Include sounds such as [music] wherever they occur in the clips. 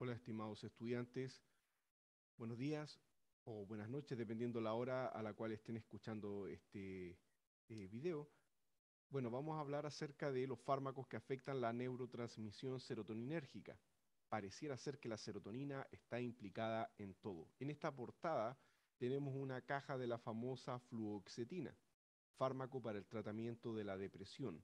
Hola, estimados estudiantes. Buenos días o buenas noches, dependiendo la hora a la cual estén escuchando este eh, video. Bueno, vamos a hablar acerca de los fármacos que afectan la neurotransmisión serotoninérgica. Pareciera ser que la serotonina está implicada en todo. En esta portada tenemos una caja de la famosa fluoxetina, fármaco para el tratamiento de la depresión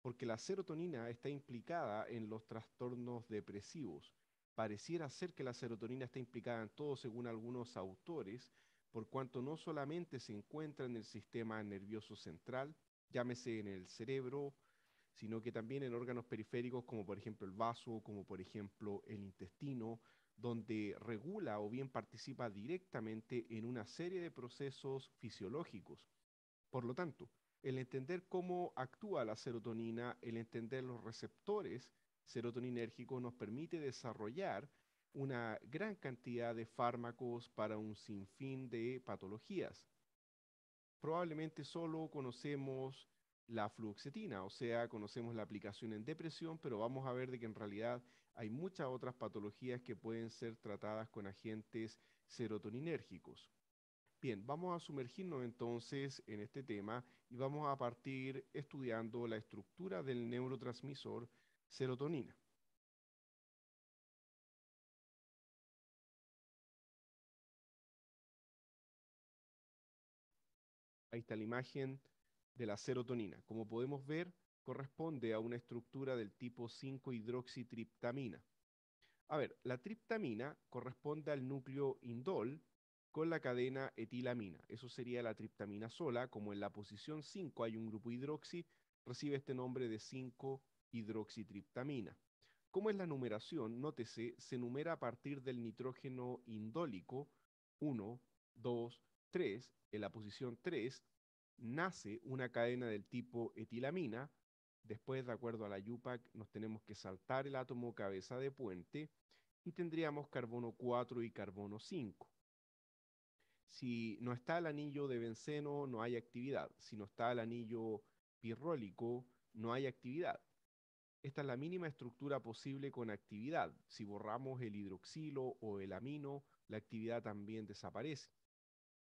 porque la serotonina está implicada en los trastornos depresivos. Pareciera ser que la serotonina está implicada en todo según algunos autores, por cuanto no solamente se encuentra en el sistema nervioso central, llámese en el cerebro, sino que también en órganos periféricos como por ejemplo el vaso, como por ejemplo el intestino, donde regula o bien participa directamente en una serie de procesos fisiológicos. Por lo tanto, el entender cómo actúa la serotonina, el entender los receptores serotoninérgicos nos permite desarrollar una gran cantidad de fármacos para un sinfín de patologías. Probablemente solo conocemos la fluoxetina, o sea, conocemos la aplicación en depresión, pero vamos a ver de que en realidad hay muchas otras patologías que pueden ser tratadas con agentes serotoninérgicos. Bien, vamos a sumergirnos entonces en este tema y vamos a partir estudiando la estructura del neurotransmisor serotonina. Ahí está la imagen de la serotonina. Como podemos ver, corresponde a una estructura del tipo 5-hidroxitriptamina. A ver, la triptamina corresponde al núcleo indol, con la cadena etilamina. Eso sería la triptamina sola, como en la posición 5 hay un grupo hidroxi, recibe este nombre de 5-hidroxitriptamina. ¿Cómo es la numeración? Nótese, se numera a partir del nitrógeno indólico 1, 2, 3. En la posición 3 nace una cadena del tipo etilamina. Después, de acuerdo a la UPAC, nos tenemos que saltar el átomo cabeza de puente y tendríamos carbono 4 y carbono 5. Si no está el anillo de benceno, no hay actividad. Si no está el anillo pirrólico, no hay actividad. Esta es la mínima estructura posible con actividad. Si borramos el hidroxilo o el amino, la actividad también desaparece.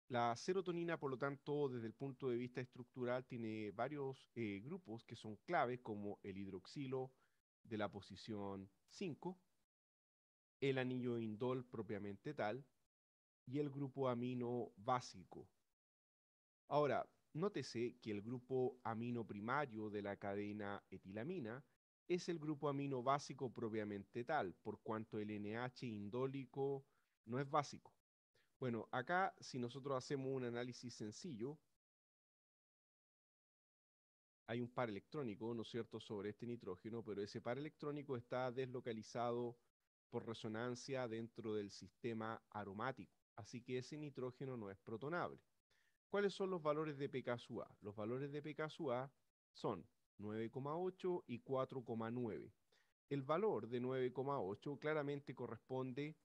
La serotonina, por lo tanto, desde el punto de vista estructural, tiene varios eh, grupos que son claves, como el hidroxilo de la posición 5, el anillo indol propiamente tal, y el grupo amino básico. Ahora, nótese que el grupo amino primario de la cadena etilamina es el grupo amino básico propiamente tal, por cuanto el NH indólico no es básico. Bueno, acá si nosotros hacemos un análisis sencillo, hay un par electrónico, ¿no es cierto?, sobre este nitrógeno, pero ese par electrónico está deslocalizado por resonancia dentro del sistema aromático así que ese nitrógeno no es protonable. ¿Cuáles son los valores de pKa? Los valores de pKa son 9,8 y 4,9. El valor de 9,8 claramente corresponde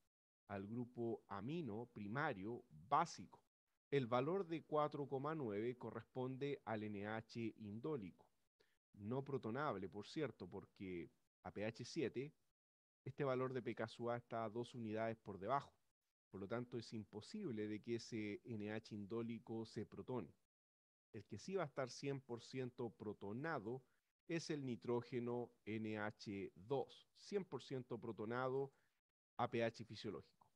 al grupo amino primario básico. El valor de 4,9 corresponde al NH indólico. No protonable, por cierto, porque a pH 7 este valor de pKa está a dos unidades por debajo. Por lo tanto, es imposible de que ese NH indólico se protone. El que sí va a estar 100% protonado es el nitrógeno NH2, 100% protonado a pH fisiológico.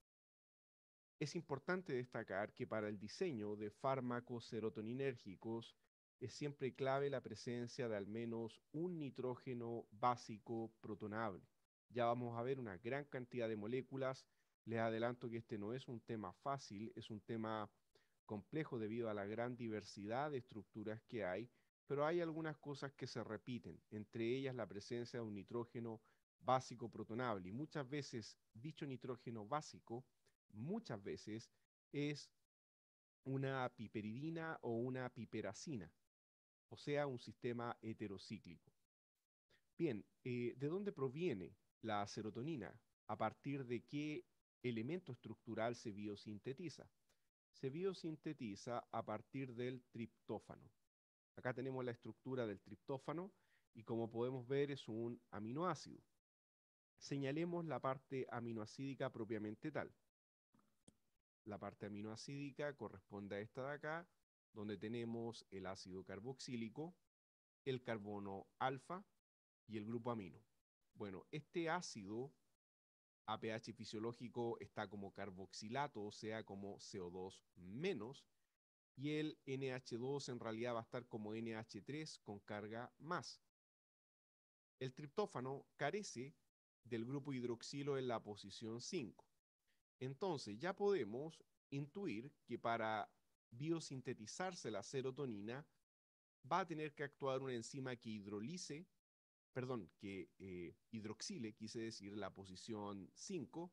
Es importante destacar que para el diseño de fármacos serotoninérgicos es siempre clave la presencia de al menos un nitrógeno básico protonable. Ya vamos a ver una gran cantidad de moléculas les adelanto que este no es un tema fácil, es un tema complejo debido a la gran diversidad de estructuras que hay, pero hay algunas cosas que se repiten, entre ellas la presencia de un nitrógeno básico protonable. Y muchas veces dicho nitrógeno básico, muchas veces es una piperidina o una piperacina, o sea, un sistema heterocíclico. Bien, eh, ¿de dónde proviene la serotonina? ¿A partir de qué elemento estructural se biosintetiza. Se biosintetiza a partir del triptófano. Acá tenemos la estructura del triptófano y como podemos ver es un aminoácido. Señalemos la parte aminoacídica propiamente tal. La parte aminoacídica corresponde a esta de acá, donde tenemos el ácido carboxílico, el carbono alfa y el grupo amino. Bueno, este ácido a fisiológico está como carboxilato, o sea, como CO2 menos, y el NH2 en realidad va a estar como NH3 con carga más. El triptófano carece del grupo hidroxilo en la posición 5. Entonces ya podemos intuir que para biosintetizarse la serotonina va a tener que actuar una enzima que hidrolice, perdón, que eh, hidroxile, quise decir, la posición 5,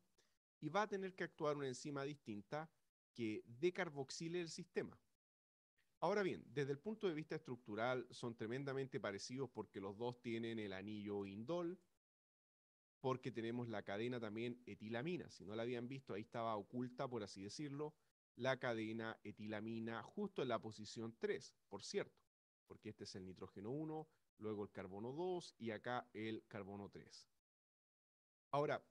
y va a tener que actuar una enzima distinta que decarboxile el sistema. Ahora bien, desde el punto de vista estructural son tremendamente parecidos porque los dos tienen el anillo indol, porque tenemos la cadena también etilamina. Si no la habían visto, ahí estaba oculta, por así decirlo, la cadena etilamina justo en la posición 3, por cierto, porque este es el nitrógeno 1, luego el carbono 2 y acá el carbono 3. Ahora,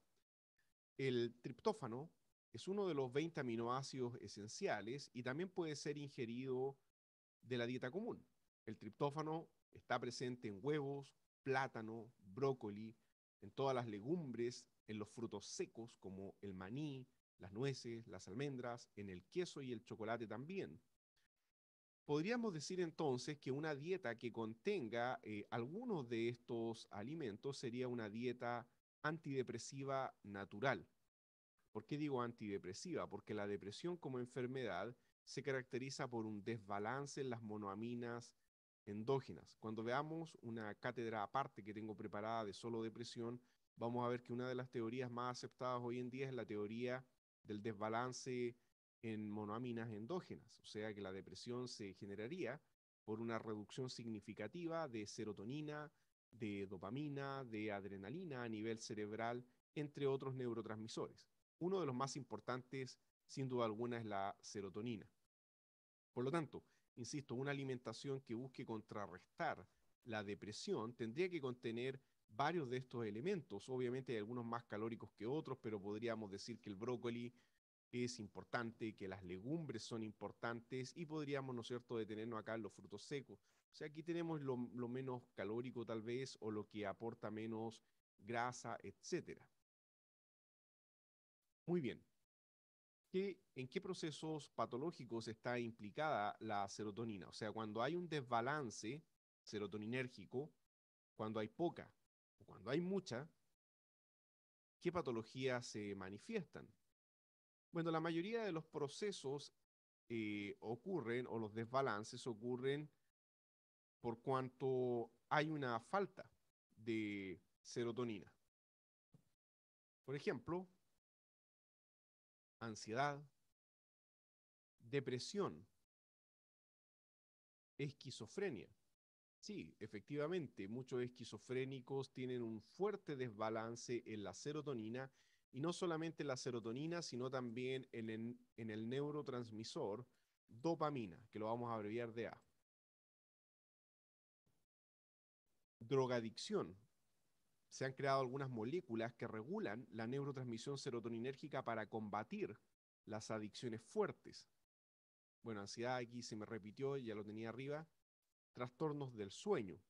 el triptófano es uno de los 20 aminoácidos esenciales y también puede ser ingerido de la dieta común. El triptófano está presente en huevos, plátano, brócoli, en todas las legumbres, en los frutos secos como el maní, las nueces, las almendras, en el queso y el chocolate también. Podríamos decir entonces que una dieta que contenga eh, algunos de estos alimentos sería una dieta antidepresiva natural. ¿Por qué digo antidepresiva? Porque la depresión como enfermedad se caracteriza por un desbalance en las monoaminas endógenas. Cuando veamos una cátedra aparte que tengo preparada de solo depresión, vamos a ver que una de las teorías más aceptadas hoy en día es la teoría del desbalance en monoaminas endógenas, o sea que la depresión se generaría por una reducción significativa de serotonina, de dopamina, de adrenalina a nivel cerebral, entre otros neurotransmisores. Uno de los más importantes, sin duda alguna, es la serotonina. Por lo tanto, insisto, una alimentación que busque contrarrestar la depresión tendría que contener varios de estos elementos. Obviamente hay algunos más calóricos que otros, pero podríamos decir que el brócoli es importante, que las legumbres son importantes y podríamos, ¿no es cierto?, detenernos acá en los frutos secos. O sea, aquí tenemos lo, lo menos calórico tal vez o lo que aporta menos grasa, etcétera. Muy bien. ¿En qué procesos patológicos está implicada la serotonina? O sea, cuando hay un desbalance serotoninérgico, cuando hay poca o cuando hay mucha, ¿qué patologías se manifiestan? Bueno, la mayoría de los procesos eh, ocurren o los desbalances ocurren por cuanto hay una falta de serotonina. Por ejemplo, ansiedad, depresión, esquizofrenia. Sí, efectivamente, muchos esquizofrénicos tienen un fuerte desbalance en la serotonina y no solamente en la serotonina, sino también en el, en el neurotransmisor dopamina, que lo vamos a abreviar de A. Drogadicción, se han creado algunas moléculas que regulan la neurotransmisión serotoninérgica para combatir las adicciones fuertes. Bueno, ansiedad aquí se me repitió, ya lo tenía arriba. Trastornos del sueño.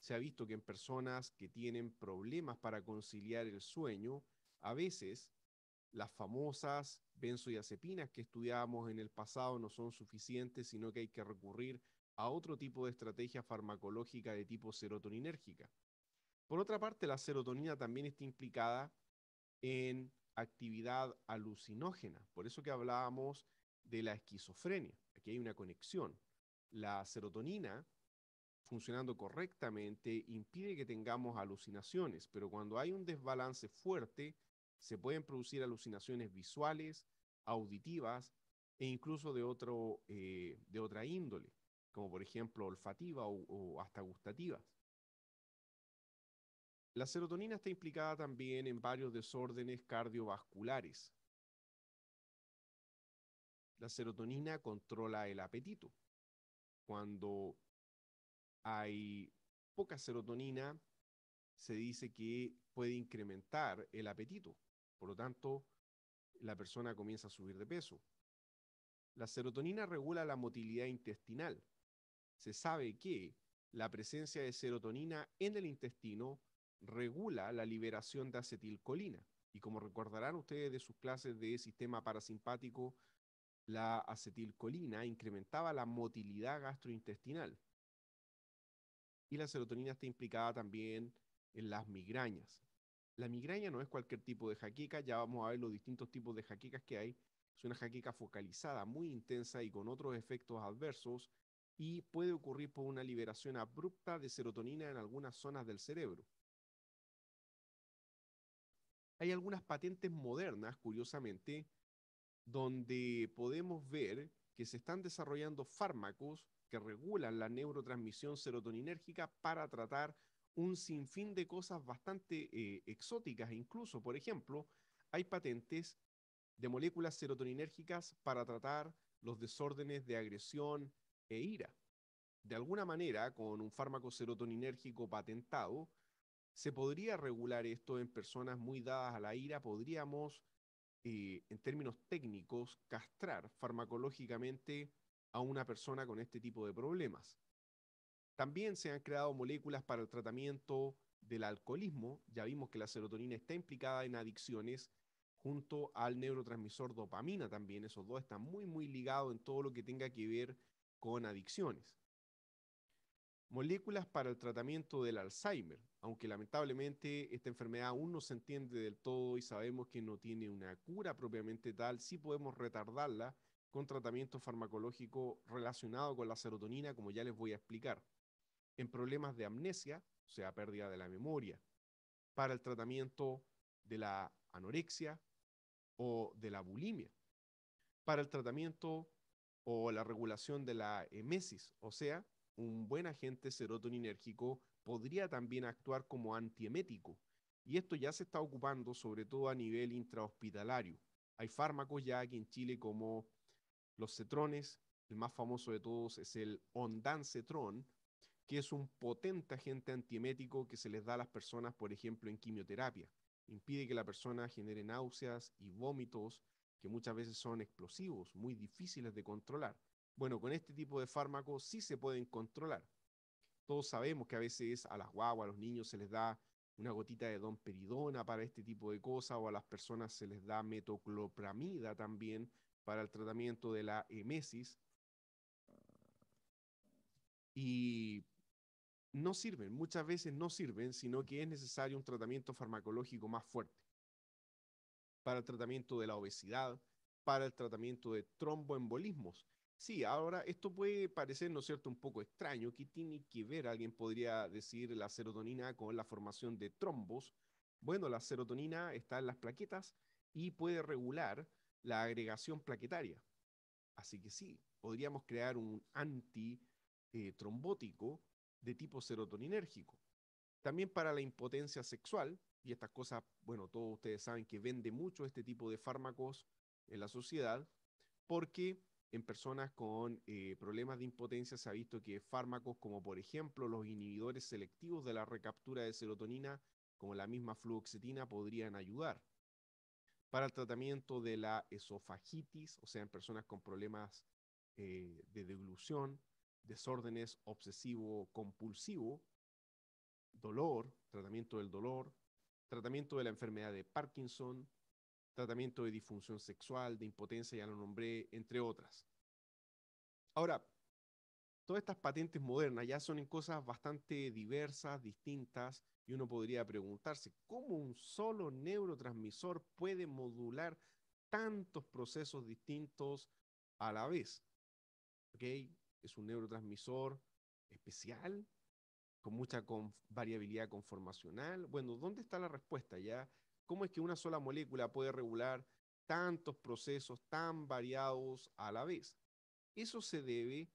Se ha visto que en personas que tienen problemas para conciliar el sueño, a veces las famosas benzoiazepinas que estudiábamos en el pasado no son suficientes, sino que hay que recurrir a otro tipo de estrategia farmacológica de tipo serotoninérgica. Por otra parte, la serotonina también está implicada en actividad alucinógena. Por eso que hablábamos de la esquizofrenia. Aquí hay una conexión. La serotonina, funcionando correctamente, impide que tengamos alucinaciones, pero cuando hay un desbalance fuerte, se pueden producir alucinaciones visuales, auditivas e incluso de, otro, eh, de otra índole, como por ejemplo olfativa o hasta gustativas. La serotonina está implicada también en varios desórdenes cardiovasculares. La serotonina controla el apetito. Cuando hay poca serotonina, se dice que puede incrementar el apetito. Por lo tanto, la persona comienza a subir de peso. La serotonina regula la motilidad intestinal. Se sabe que la presencia de serotonina en el intestino regula la liberación de acetilcolina. Y como recordarán ustedes de sus clases de sistema parasimpático, la acetilcolina incrementaba la motilidad gastrointestinal. Y la serotonina está implicada también en las migrañas. La migraña no es cualquier tipo de jaqueca, ya vamos a ver los distintos tipos de jaquecas que hay. Es una jaqueca focalizada, muy intensa y con otros efectos adversos y puede ocurrir por una liberación abrupta de serotonina en algunas zonas del cerebro. Hay algunas patentes modernas, curiosamente, donde podemos ver que se están desarrollando fármacos que regulan la neurotransmisión serotoninérgica para tratar un sinfín de cosas bastante eh, exóticas. Incluso, por ejemplo, hay patentes de moléculas serotoninérgicas para tratar los desórdenes de agresión e ira. De alguna manera, con un fármaco serotoninérgico patentado, se podría regular esto en personas muy dadas a la ira, podríamos, eh, en términos técnicos, castrar farmacológicamente a una persona con este tipo de problemas. También se han creado moléculas para el tratamiento del alcoholismo. Ya vimos que la serotonina está implicada en adicciones junto al neurotransmisor dopamina también. Esos dos están muy, muy ligados en todo lo que tenga que ver con adicciones. Moléculas para el tratamiento del Alzheimer, aunque lamentablemente esta enfermedad aún no se entiende del todo y sabemos que no tiene una cura propiamente tal, sí podemos retardarla con tratamiento farmacológico relacionado con la serotonina, como ya les voy a explicar en problemas de amnesia, o sea, pérdida de la memoria, para el tratamiento de la anorexia o de la bulimia, para el tratamiento o la regulación de la emesis, o sea, un buen agente serotoninérgico podría también actuar como antiemético. Y esto ya se está ocupando sobre todo a nivel intrahospitalario. Hay fármacos ya aquí en Chile como los cetrones, el más famoso de todos es el ondansetron, que es un potente agente antiemético que se les da a las personas, por ejemplo, en quimioterapia. Impide que la persona genere náuseas y vómitos que muchas veces son explosivos, muy difíciles de controlar. Bueno, con este tipo de fármacos sí se pueden controlar. Todos sabemos que a veces a las guaguas, a los niños se les da una gotita de domperidona para este tipo de cosas o a las personas se les da metoclopramida también para el tratamiento de la emesis. Y no sirven, muchas veces no sirven, sino que es necesario un tratamiento farmacológico más fuerte para el tratamiento de la obesidad, para el tratamiento de tromboembolismos. Sí, ahora esto puede parecer, ¿no es cierto?, un poco extraño. ¿Qué tiene que ver, alguien podría decir, la serotonina con la formación de trombos? Bueno, la serotonina está en las plaquetas y puede regular la agregación plaquetaria. Así que sí, podríamos crear un antitrombótico de tipo serotoninérgico. También para la impotencia sexual, y estas cosas, bueno, todos ustedes saben que vende mucho este tipo de fármacos en la sociedad, porque en personas con eh, problemas de impotencia se ha visto que fármacos como por ejemplo los inhibidores selectivos de la recaptura de serotonina, como la misma fluoxetina, podrían ayudar. Para el tratamiento de la esofagitis, o sea, en personas con problemas eh, de deglución, desórdenes obsesivo-compulsivo, dolor, tratamiento del dolor, tratamiento de la enfermedad de Parkinson, tratamiento de disfunción sexual, de impotencia, ya lo nombré, entre otras. Ahora, todas estas patentes modernas ya son en cosas bastante diversas, distintas, y uno podría preguntarse, ¿cómo un solo neurotransmisor puede modular tantos procesos distintos a la vez? ¿Okay? Es un neurotransmisor especial, con mucha variabilidad conformacional. Bueno, ¿dónde está la respuesta ya? ¿Cómo es que una sola molécula puede regular tantos procesos tan variados a la vez? Eso se debe,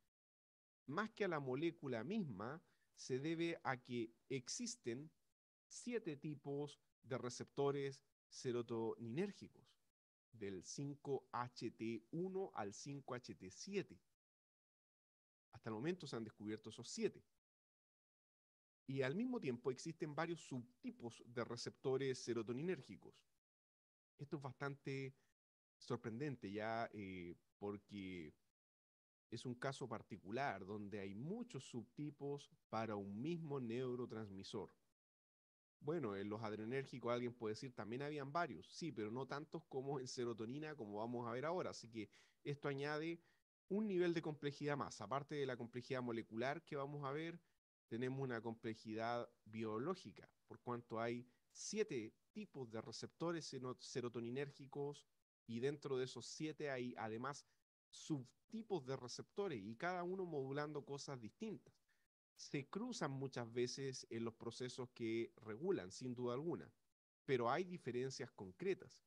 más que a la molécula misma, se debe a que existen siete tipos de receptores serotoninérgicos, del 5HT1 al 5HT7. Hasta el momento se han descubierto esos siete. Y al mismo tiempo existen varios subtipos de receptores serotoninérgicos. Esto es bastante sorprendente ya eh, porque es un caso particular donde hay muchos subtipos para un mismo neurotransmisor. Bueno, en los adrenérgicos alguien puede decir también habían varios, sí, pero no tantos como en serotonina, como vamos a ver ahora. Así que esto añade un nivel de complejidad más. Aparte de la complejidad molecular que vamos a ver, tenemos una complejidad biológica, por cuanto hay siete tipos de receptores serotoninérgicos y dentro de esos siete hay además subtipos de receptores y cada uno modulando cosas distintas. Se cruzan muchas veces en los procesos que regulan, sin duda alguna, pero hay diferencias concretas.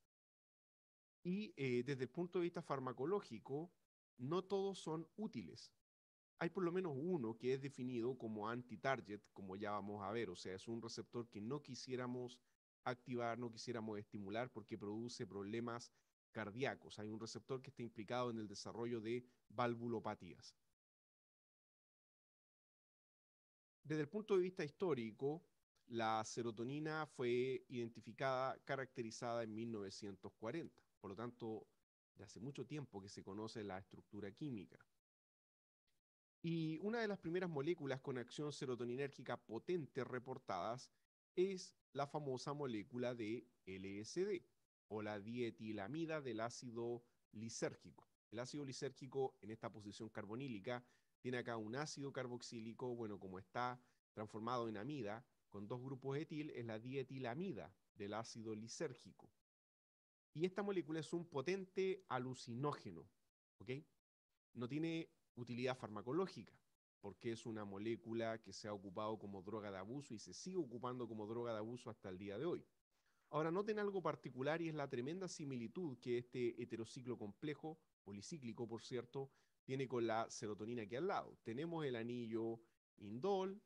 Y eh, desde el punto de vista farmacológico, no todos son útiles. Hay por lo menos uno que es definido como anti-target, como ya vamos a ver, o sea, es un receptor que no quisiéramos activar, no quisiéramos estimular porque produce problemas cardíacos. Hay un receptor que está implicado en el desarrollo de valvulopatías. Desde el punto de vista histórico, la serotonina fue identificada, caracterizada en 1940. Por lo tanto, de hace mucho tiempo que se conoce la estructura química. Y una de las primeras moléculas con acción serotoninérgica potente reportadas es la famosa molécula de LSD o la dietilamida del ácido lisérgico. El ácido lisérgico en esta posición carbonílica tiene acá un ácido carboxílico, bueno, como está transformado en amida, con dos grupos etil, es la dietilamida del ácido lisérgico. Y esta molécula es un potente alucinógeno, ¿ok? No tiene utilidad farmacológica, porque es una molécula que se ha ocupado como droga de abuso y se sigue ocupando como droga de abuso hasta el día de hoy. Ahora, noten algo particular y es la tremenda similitud que este heterociclo complejo, policíclico por cierto, tiene con la serotonina aquí al lado. Tenemos el anillo indol,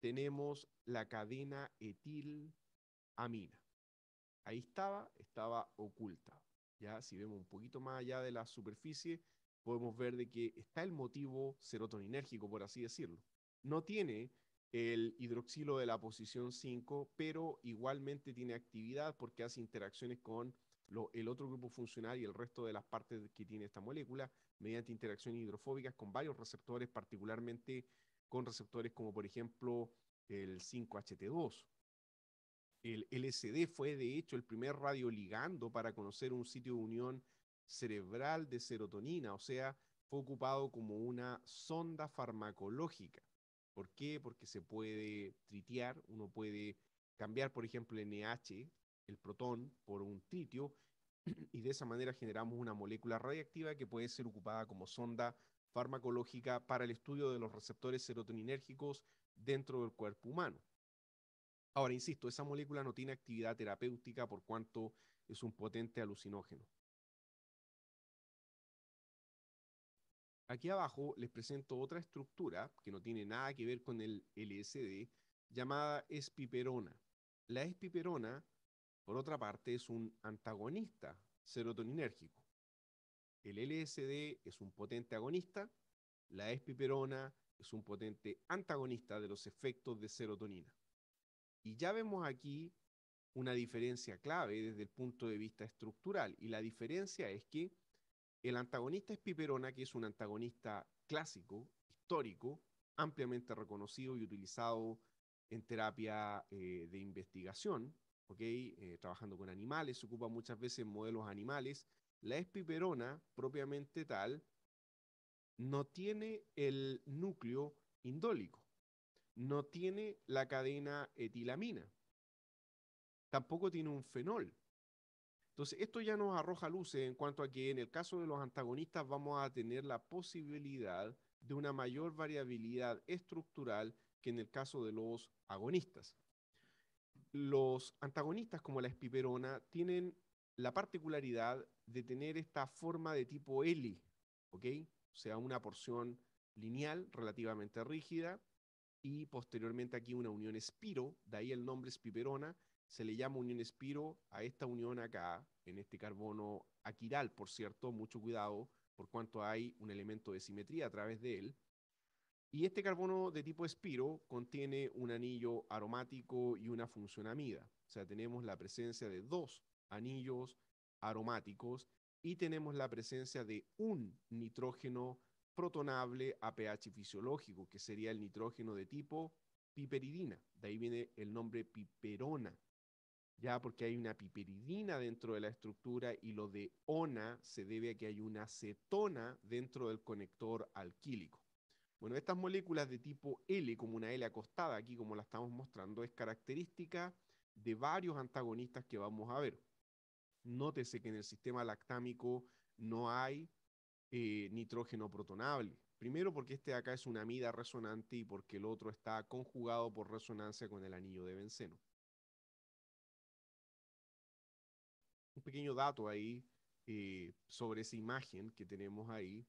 tenemos la cadena etilamina. Ahí estaba, estaba oculta. Ya, si vemos un poquito más allá de la superficie, podemos ver de que está el motivo serotoninérgico, por así decirlo. No tiene el hidroxilo de la posición 5, pero igualmente tiene actividad porque hace interacciones con el otro grupo funcional y el resto de las partes que tiene esta molécula mediante interacciones hidrofóbicas con varios receptores, particularmente con receptores como por ejemplo el 5HT2. El LSD fue de hecho el primer radioligando para conocer un sitio de unión cerebral de serotonina, o sea, fue ocupado como una sonda farmacológica. ¿Por qué? Porque se puede tritear, uno puede cambiar, por ejemplo, el NH, el protón, por un tritio, [clears throat] y de esa manera generamos una molécula radiactiva que puede ser ocupada como sonda farmacológica para el estudio de los receptores serotoninérgicos dentro del cuerpo humano. Ahora, insisto, esa molécula no tiene actividad terapéutica por cuanto es un potente alucinógeno. Aquí abajo les presento otra estructura que no tiene nada que ver con el LSD, llamada espiperona. La espiperona, por otra parte, es un antagonista serotoninérgico. El LSD es un potente agonista, la espiperona es un potente antagonista de los efectos de serotonina. Y ya vemos aquí una diferencia clave desde el punto de vista estructural, y la diferencia es que el antagonista es piperona, que es un antagonista clásico, histórico, ampliamente reconocido y utilizado en terapia eh, de investigación, eh, trabajando con animales, se ocupa muchas veces modelos animales. La espiperona, propiamente tal, no tiene el núcleo indólico, no tiene la cadena etilamina, tampoco tiene un fenol, entonces, esto ya nos arroja luces en cuanto a que en el caso de los antagonistas vamos a tener la posibilidad de una mayor variabilidad estructural que en el caso de los agonistas. Los antagonistas como la espiperona tienen la particularidad de tener esta forma de tipo L, ¿ok? O sea, una porción lineal relativamente rígida y posteriormente aquí una unión espiro, de ahí el nombre espiperona, se le llama unión espiro a esta unión acá, en este carbono aquiral, por cierto, mucho cuidado por cuanto hay un elemento de simetría a través de él. Y este carbono de tipo espiro contiene un anillo aromático y una funcionamida. O sea, tenemos la presencia de dos anillos aromáticos y tenemos la presencia de un nitrógeno protonable a pH fisiológico, que sería el nitrógeno de tipo piperidina. De ahí viene el nombre piperona, ya porque hay una piperidina dentro de la estructura y lo de ona se debe a que hay una cetona dentro del conector alquílico. Bueno, estas moléculas de tipo L, como una L acostada aquí, como la estamos mostrando, es característica de varios antagonistas que vamos a ver. Nótese que en el sistema lactámico no hay eh, nitrógeno protonable. Primero porque este de acá es una amida resonante y porque el otro está conjugado por resonancia con el anillo de benceno. Un pequeño dato ahí eh, sobre esa imagen que tenemos ahí.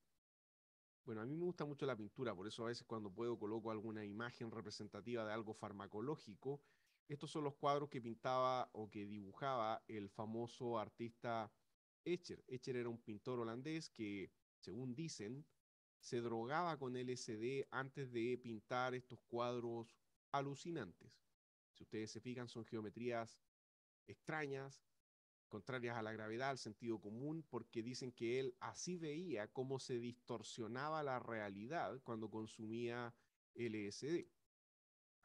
Bueno, a mí me gusta mucho la pintura, por eso a veces cuando puedo coloco alguna imagen representativa de algo farmacológico. Estos son los cuadros que pintaba o que dibujaba el famoso artista Escher. Escher era un pintor holandés que, según dicen, se drogaba con LSD antes de pintar estos cuadros alucinantes. Si ustedes se fijan, son geometrías extrañas, contrarias a la gravedad, al sentido común, porque dicen que él así veía cómo se distorsionaba la realidad cuando consumía LSD.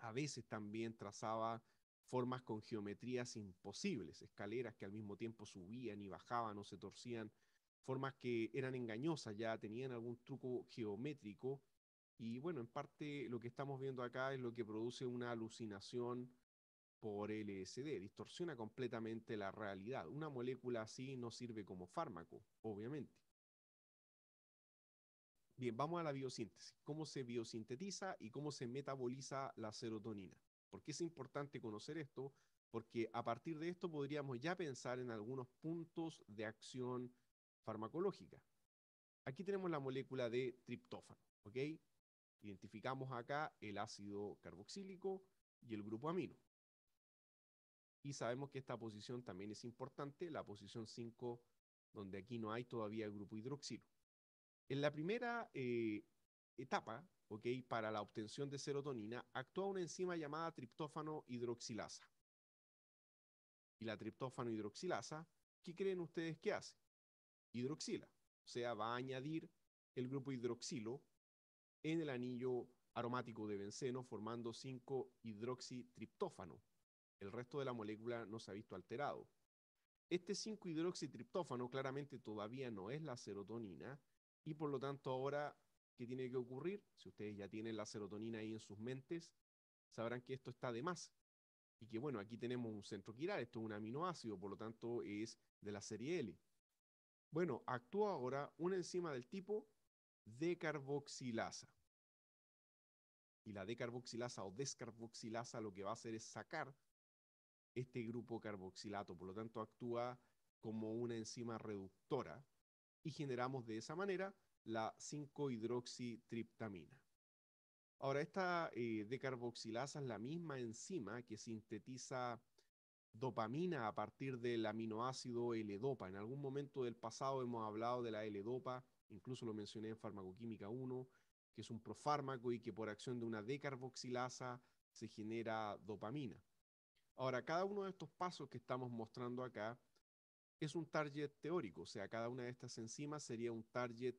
A veces también trazaba formas con geometrías imposibles, escaleras que al mismo tiempo subían y bajaban o se torcían formas que eran engañosas, ya tenían algún truco geométrico. Y bueno, en parte lo que estamos viendo acá es lo que produce una alucinación por LSD, distorsiona completamente la realidad. Una molécula así no sirve como fármaco, obviamente. Bien, vamos a la biosíntesis. ¿Cómo se biosintetiza y cómo se metaboliza la serotonina? ¿Por qué es importante conocer esto? Porque a partir de esto podríamos ya pensar en algunos puntos de acción farmacológica. Aquí tenemos la molécula de triptófano, ¿ok? Identificamos acá el ácido carboxílico y el grupo amino. Y sabemos que esta posición también es importante, la posición 5, donde aquí no hay todavía el grupo hidroxilo. En la primera eh, etapa, ¿ok? Para la obtención de serotonina, actúa una enzima llamada triptófano hidroxilasa. Y la triptófano hidroxilasa, ¿qué creen ustedes que hace? Hidroxila. O sea, va a añadir el grupo hidroxilo en el anillo aromático de benceno formando 5-hidroxitriptófano. El resto de la molécula no se ha visto alterado. Este 5-hidroxitriptófano claramente todavía no es la serotonina y por lo tanto ahora, ¿qué tiene que ocurrir? Si ustedes ya tienen la serotonina ahí en sus mentes, sabrán que esto está de más. Y que bueno, aquí tenemos un centro quiral, esto es un aminoácido, por lo tanto es de la serie L. Bueno, actúa ahora una enzima del tipo decarboxilasa. Y la decarboxilasa o descarboxilasa lo que va a hacer es sacar este grupo carboxilato, por lo tanto actúa como una enzima reductora y generamos de esa manera la 5-hidroxitriptamina. Ahora, esta eh, decarboxilasa es la misma enzima que sintetiza dopamina a partir del aminoácido L-dopa. En algún momento del pasado hemos hablado de la L-dopa, incluso lo mencioné en farmacoquímica 1, que es un profármaco y que por acción de una decarboxilasa se genera dopamina. Ahora, cada uno de estos pasos que estamos mostrando acá es un target teórico, o sea, cada una de estas enzimas sería un target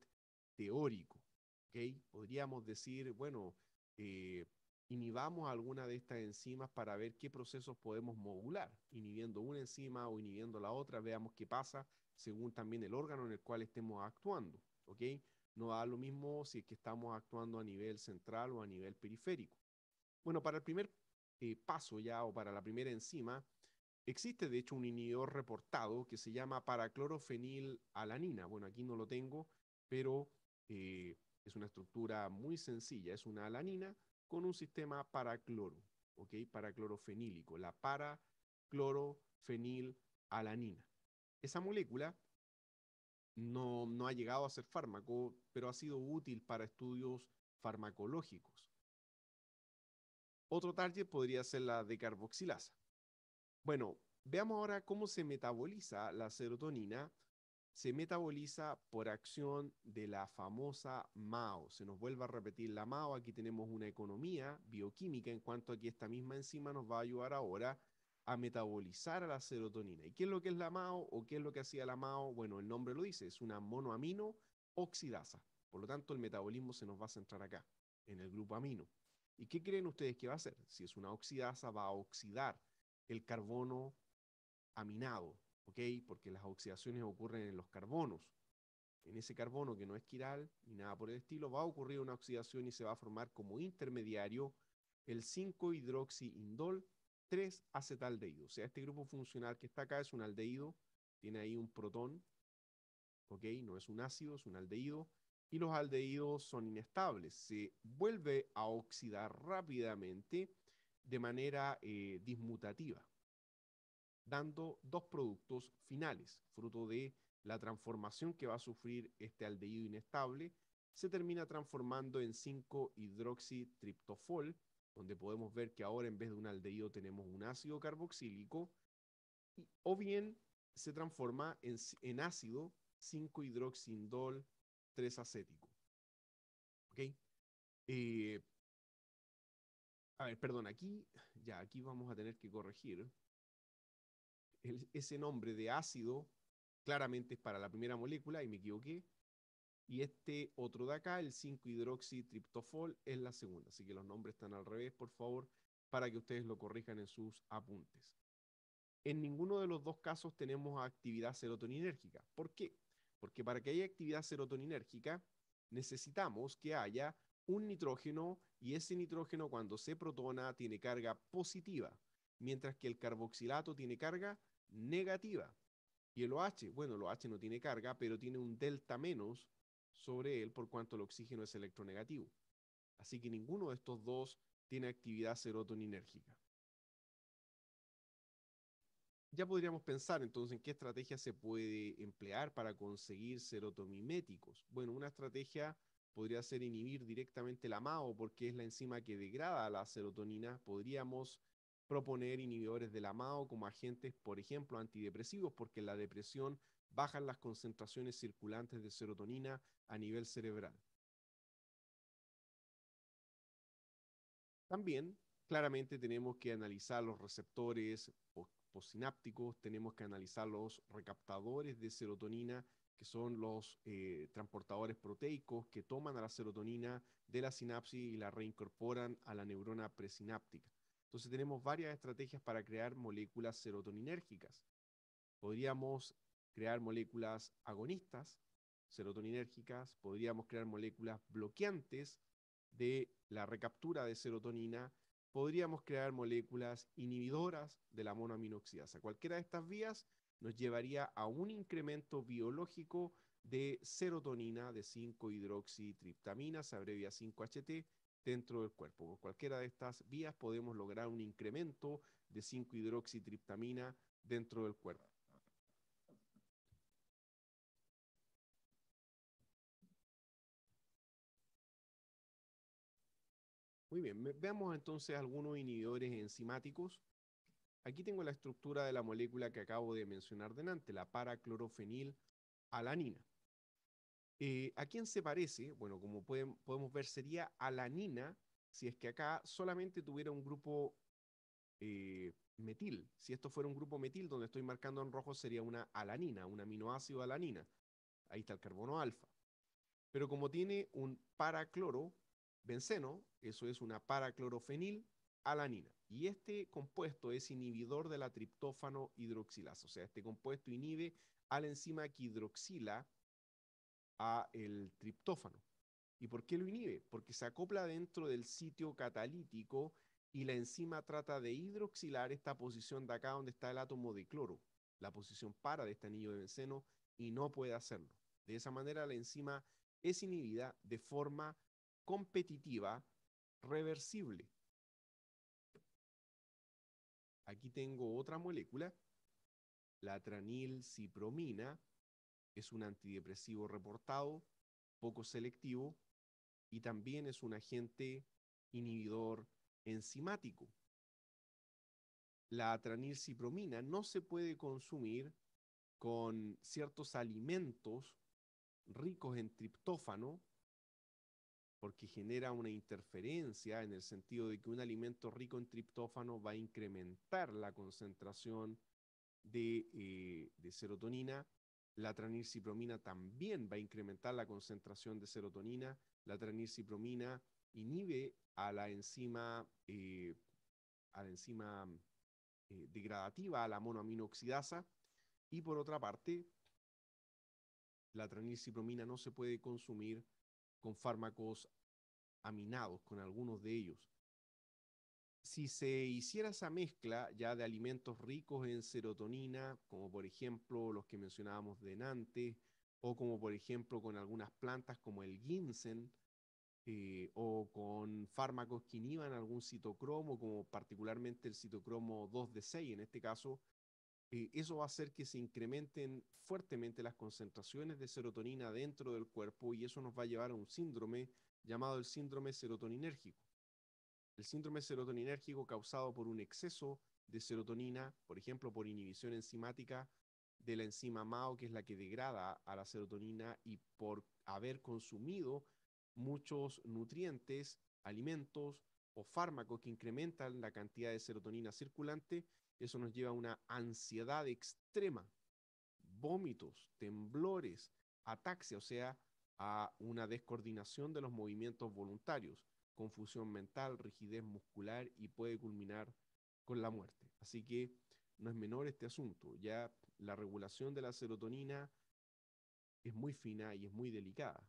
teórico. ¿okay? Podríamos decir, bueno, eh, inhibamos alguna de estas enzimas para ver qué procesos podemos modular, inhibiendo una enzima o inhibiendo la otra, veamos qué pasa según también el órgano en el cual estemos actuando, ¿ok? No da lo mismo si es que estamos actuando a nivel central o a nivel periférico. Bueno, para el primer eh, paso ya o para la primera enzima, existe de hecho un inhibidor reportado que se llama paraclorofenilalanina. Bueno, aquí no lo tengo, pero eh, es una estructura muy sencilla, es una alanina con un sistema paracloro, ¿ok? Paraclorofenílico, la paraclorofenilalanina. Esa molécula no, no ha llegado a ser fármaco, pero ha sido útil para estudios farmacológicos. Otro target podría ser la decarboxilasa. Bueno, veamos ahora cómo se metaboliza la serotonina se metaboliza por acción de la famosa MAO. Se nos vuelve a repetir la MAO. Aquí tenemos una economía bioquímica en cuanto a que esta misma enzima nos va a ayudar ahora a metabolizar a la serotonina. ¿Y qué es lo que es la MAO o qué es lo que hacía la MAO? Bueno, el nombre lo dice, es una monoamino oxidasa. Por lo tanto, el metabolismo se nos va a centrar acá, en el grupo amino. ¿Y qué creen ustedes que va a hacer? Si es una oxidasa, va a oxidar el carbono aminado, ¿ok? Porque las oxidaciones ocurren en los carbonos. En ese carbono que no es quiral ni nada por el estilo, va a ocurrir una oxidación y se va a formar como intermediario el 5-hidroxiindol 3-acetaldehído. O sea, este grupo funcional que está acá es un aldehído, tiene ahí un protón, ¿ok? No es un ácido, es un aldehído. Y los aldehídos son inestables, se vuelve a oxidar rápidamente de manera eh, dismutativa dando dos productos finales, fruto de la transformación que va a sufrir este aldehído inestable, se termina transformando en 5-hidroxitriptofol, donde podemos ver que ahora en vez de un aldehído tenemos un ácido carboxílico, o bien se transforma en, en ácido 5-hidroxindol 3-acético. ¿Ok? Eh, a ver, perdón, aquí, ya, aquí vamos a tener que corregir ese nombre de ácido claramente es para la primera molécula y me equivoqué. Y este otro de acá, el 5-hidroxitriptofol, es la segunda. Así que los nombres están al revés, por favor, para que ustedes lo corrijan en sus apuntes. En ninguno de los dos casos tenemos actividad serotoninérgica. ¿Por qué? Porque para que haya actividad serotoninérgica necesitamos que haya un nitrógeno y ese nitrógeno cuando se protona tiene carga positiva, mientras que el carboxilato tiene carga negativa. Y el OH, bueno, el OH no tiene carga, pero tiene un delta menos sobre él por cuanto el oxígeno es electronegativo. Así que ninguno de estos dos tiene actividad serotoninérgica. Ya podríamos pensar entonces en qué estrategia se puede emplear para conseguir serotomiméticos. Bueno, una estrategia podría ser inhibir directamente la MAO porque es la enzima que degrada la serotonina. Podríamos proponer inhibidores de la MAO como agentes, por ejemplo, antidepresivos, porque en la depresión bajan las concentraciones circulantes de serotonina a nivel cerebral. También, claramente, tenemos que analizar los receptores postsinápticos, tenemos que analizar los recaptadores de serotonina, que son los eh, transportadores proteicos que toman a la serotonina de la sinapsis y la reincorporan a la neurona presináptica. Entonces tenemos varias estrategias para crear moléculas serotoninérgicas. Podríamos crear moléculas agonistas serotoninérgicas, podríamos crear moléculas bloqueantes de la recaptura de serotonina, podríamos crear moléculas inhibidoras de la monoaminoxidasa. Cualquiera de estas vías nos llevaría a un incremento biológico de serotonina de 5-hidroxitriptamina, se abrevia 5-HT, dentro del cuerpo. Por cualquiera de estas vías podemos lograr un incremento de 5-hidroxitriptamina dentro del cuerpo. Muy bien, veamos entonces algunos inhibidores enzimáticos. Aquí tengo la estructura de la molécula que acabo de mencionar delante, la paraclorofenil alanina. Eh, ¿A quién se parece? Bueno, como podemos ver, sería alanina si es que acá solamente tuviera un grupo eh, metil. Si esto fuera un grupo metil, donde estoy marcando en rojo sería una alanina, un aminoácido alanina. Ahí está el carbono alfa. Pero como tiene un paracloro benceno, eso es una paraclorofenil alanina. Y este compuesto es inhibidor de la triptófano hidroxilasa. O sea, este compuesto inhibe a la enzima que hidroxila el triptófano. ¿Y por qué lo inhibe? Porque se acopla dentro del sitio catalítico y la enzima trata de hidroxilar esta posición de acá donde está el átomo de cloro, la posición para de este anillo de benceno, y no puede hacerlo. De esa manera la enzima es inhibida de forma competitiva reversible. Aquí tengo otra molécula, la tranilcipromina, es un antidepresivo reportado, poco selectivo y también es un agente inhibidor enzimático. La tranilcipromina no se puede consumir con ciertos alimentos ricos en triptófano, porque genera una interferencia en el sentido de que un alimento rico en triptófano va a incrementar la concentración de, eh, de serotonina. La tranilcipromina también va a incrementar la concentración de serotonina. La tranilcipromina inhibe a la enzima, eh, a la enzima eh, degradativa, a la monoaminooxidasa. Y por otra parte, la tranilcipromina no se puede consumir con fármacos aminados, con algunos de ellos. Si se hiciera esa mezcla ya de alimentos ricos en serotonina, como por ejemplo los que mencionábamos de Nantes, o como por ejemplo con algunas plantas como el ginseng, eh, o con fármacos que inhiban algún citocromo, como particularmente el citocromo 2 de 6 en este caso, eh, eso va a hacer que se incrementen fuertemente las concentraciones de serotonina dentro del cuerpo y eso nos va a llevar a un síndrome llamado el síndrome serotoninérgico. El síndrome serotoninérgico causado por un exceso de serotonina, por ejemplo, por inhibición enzimática de la enzima MAO, que es la que degrada a la serotonina, y por haber consumido muchos nutrientes, alimentos o fármacos que incrementan la cantidad de serotonina circulante, eso nos lleva a una ansiedad extrema, vómitos, temblores, ataxia, o sea, a una descoordinación de los movimientos voluntarios, confusión mental, rigidez muscular y puede culminar con la muerte. Así que no es menor este asunto. Ya la regulación de la serotonina es muy fina y es muy delicada.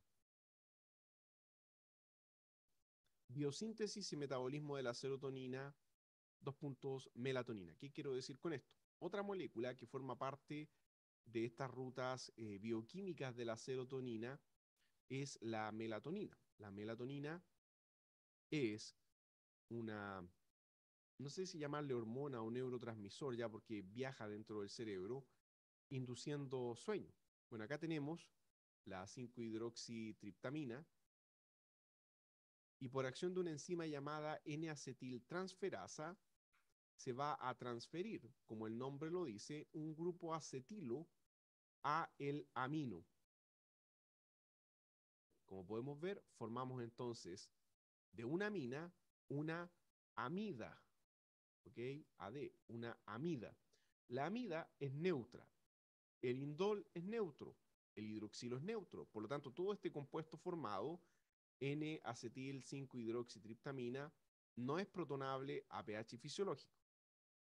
Biosíntesis y metabolismo de la serotonina, dos puntos, melatonina. ¿Qué quiero decir con esto? Otra molécula que forma parte de estas rutas eh, bioquímicas de la serotonina es la melatonina. La melatonina es una, no sé si llamarle hormona o neurotransmisor ya porque viaja dentro del cerebro, induciendo sueño. Bueno, acá tenemos la 5-hidroxitriptamina, y por acción de una enzima llamada N-acetiltransferasa, se va a transferir, como el nombre lo dice, un grupo acetilo a el amino. Como podemos ver, formamos entonces de una amina una amida. ¿Ok? AD, una amida. La amida es neutra. El indol es neutro. El hidroxilo es neutro. Por lo tanto, todo este compuesto formado N-acetil 5-hidroxitriptamina no es protonable a pH fisiológico.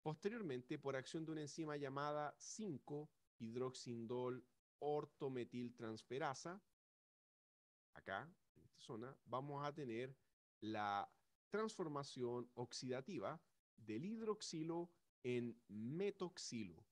Posteriormente, por acción de una enzima llamada 5-hidroxindol ortometiltransferasa, acá, en esta zona, vamos a tener la transformación oxidativa del hidroxilo en metoxilo.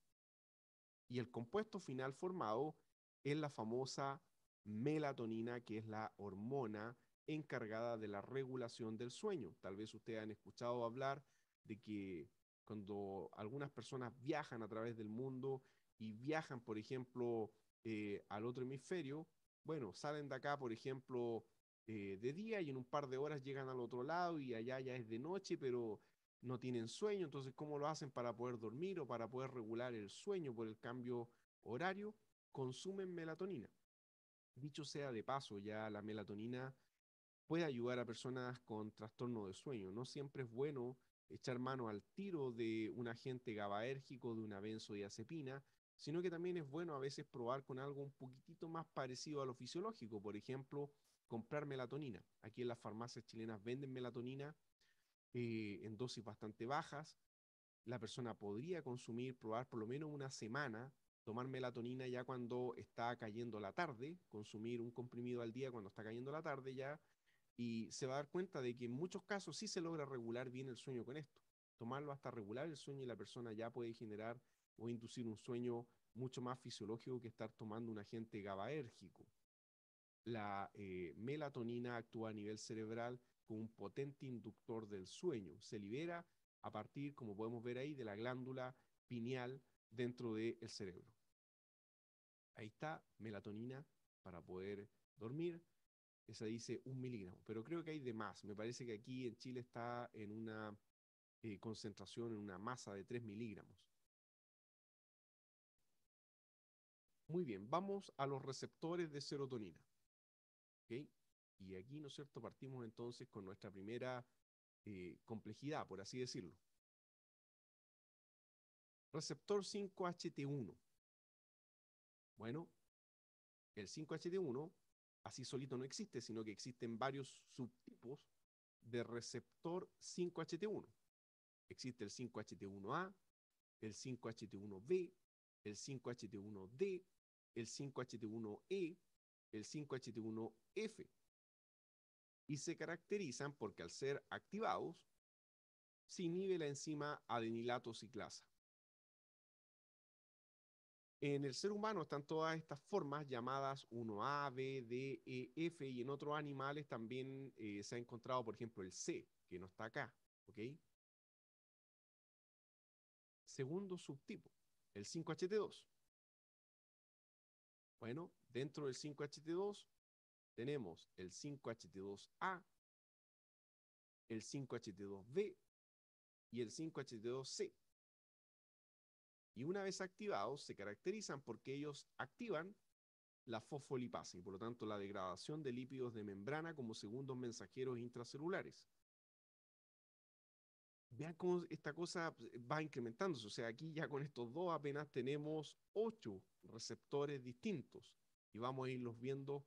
Y el compuesto final formado es la famosa melatonina, que es la hormona encargada de la regulación del sueño. Tal vez ustedes han escuchado hablar de que cuando algunas personas viajan a través del mundo y viajan, por ejemplo, eh, al otro hemisferio, bueno, salen de acá, por ejemplo, eh, de día y en un par de horas llegan al otro lado y allá ya es de noche, pero no tienen sueño, entonces, ¿cómo lo hacen para poder dormir o para poder regular el sueño por el cambio horario? Consumen melatonina. Dicho sea de paso, ya la melatonina puede ayudar a personas con trastorno de sueño. No siempre es bueno echar mano al tiro de un agente GABAérgico, de una benzodiazepina, sino que también es bueno a veces probar con algo un poquitito más parecido a lo fisiológico. Por ejemplo, comprar melatonina. Aquí en las farmacias chilenas venden melatonina eh, en dosis bastante bajas. La persona podría consumir, probar por lo menos una semana, tomar melatonina ya cuando está cayendo la tarde, consumir un comprimido al día cuando está cayendo la tarde ya, y se va a dar cuenta de que en muchos casos sí se logra regular bien el sueño con esto. Tomarlo hasta regular el sueño y la persona ya puede generar o inducir un sueño mucho más fisiológico que estar tomando un agente GABAérgico. La eh, melatonina actúa a nivel cerebral como un potente inductor del sueño. Se libera a partir, como podemos ver ahí, de la glándula pineal dentro del cerebro. Ahí está, melatonina para poder dormir esa dice un miligramo, pero creo que hay de más. Me parece que aquí en Chile está en una eh, concentración, en una masa de 3 miligramos. Muy bien, vamos a los receptores de serotonina. Y aquí, ¿no cierto?, partimos entonces con nuestra primera eh, complejidad, por así decirlo. Receptor 5HT1. Bueno, el 5HT1 así solito no existe, sino que existen varios subtipos de receptor 5HT1. Existe el 5HT1A, el 5HT1B, el 5HT1D, el 5HT1E, el 5HT1F. Y se caracterizan porque al ser activados, se inhibe la enzima adenilato ciclasa. En el ser humano están todas estas formas llamadas 1A, B, D, E, F y en otros animales también eh, se ha encontrado, por ejemplo, el C, que no está acá. ¿ok? Segundo subtipo, el 5HT2. Bueno, dentro del 5HT2 tenemos el 5HT2A, el 5HT2B y el 5HT2C. Y una vez activados, se caracterizan porque ellos activan la fosfolipasa y por lo tanto la degradación de lípidos de membrana como segundos mensajeros intracelulares. Vean cómo esta cosa pues, va incrementándose. O sea, aquí ya con estos dos apenas tenemos ocho receptores distintos y vamos a irlos viendo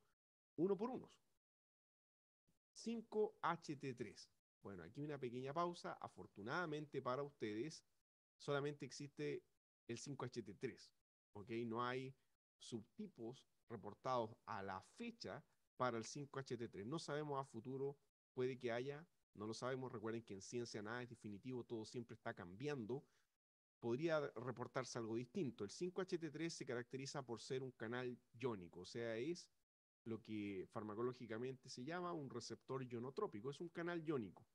uno por uno. 5HT3. Bueno, aquí una pequeña pausa. Afortunadamente para ustedes, solamente existe el 5HT3. ¿Ok? No hay subtipos reportados a la fecha para el 5HT3. No sabemos a futuro, puede que haya, no lo sabemos. Recuerden que en ciencia nada es definitivo, todo siempre está cambiando. Podría reportarse algo distinto. El 5HT3 se caracteriza por ser un canal iónico, o sea, es lo que farmacológicamente se llama un receptor ionotrópico. Es un canal iónico,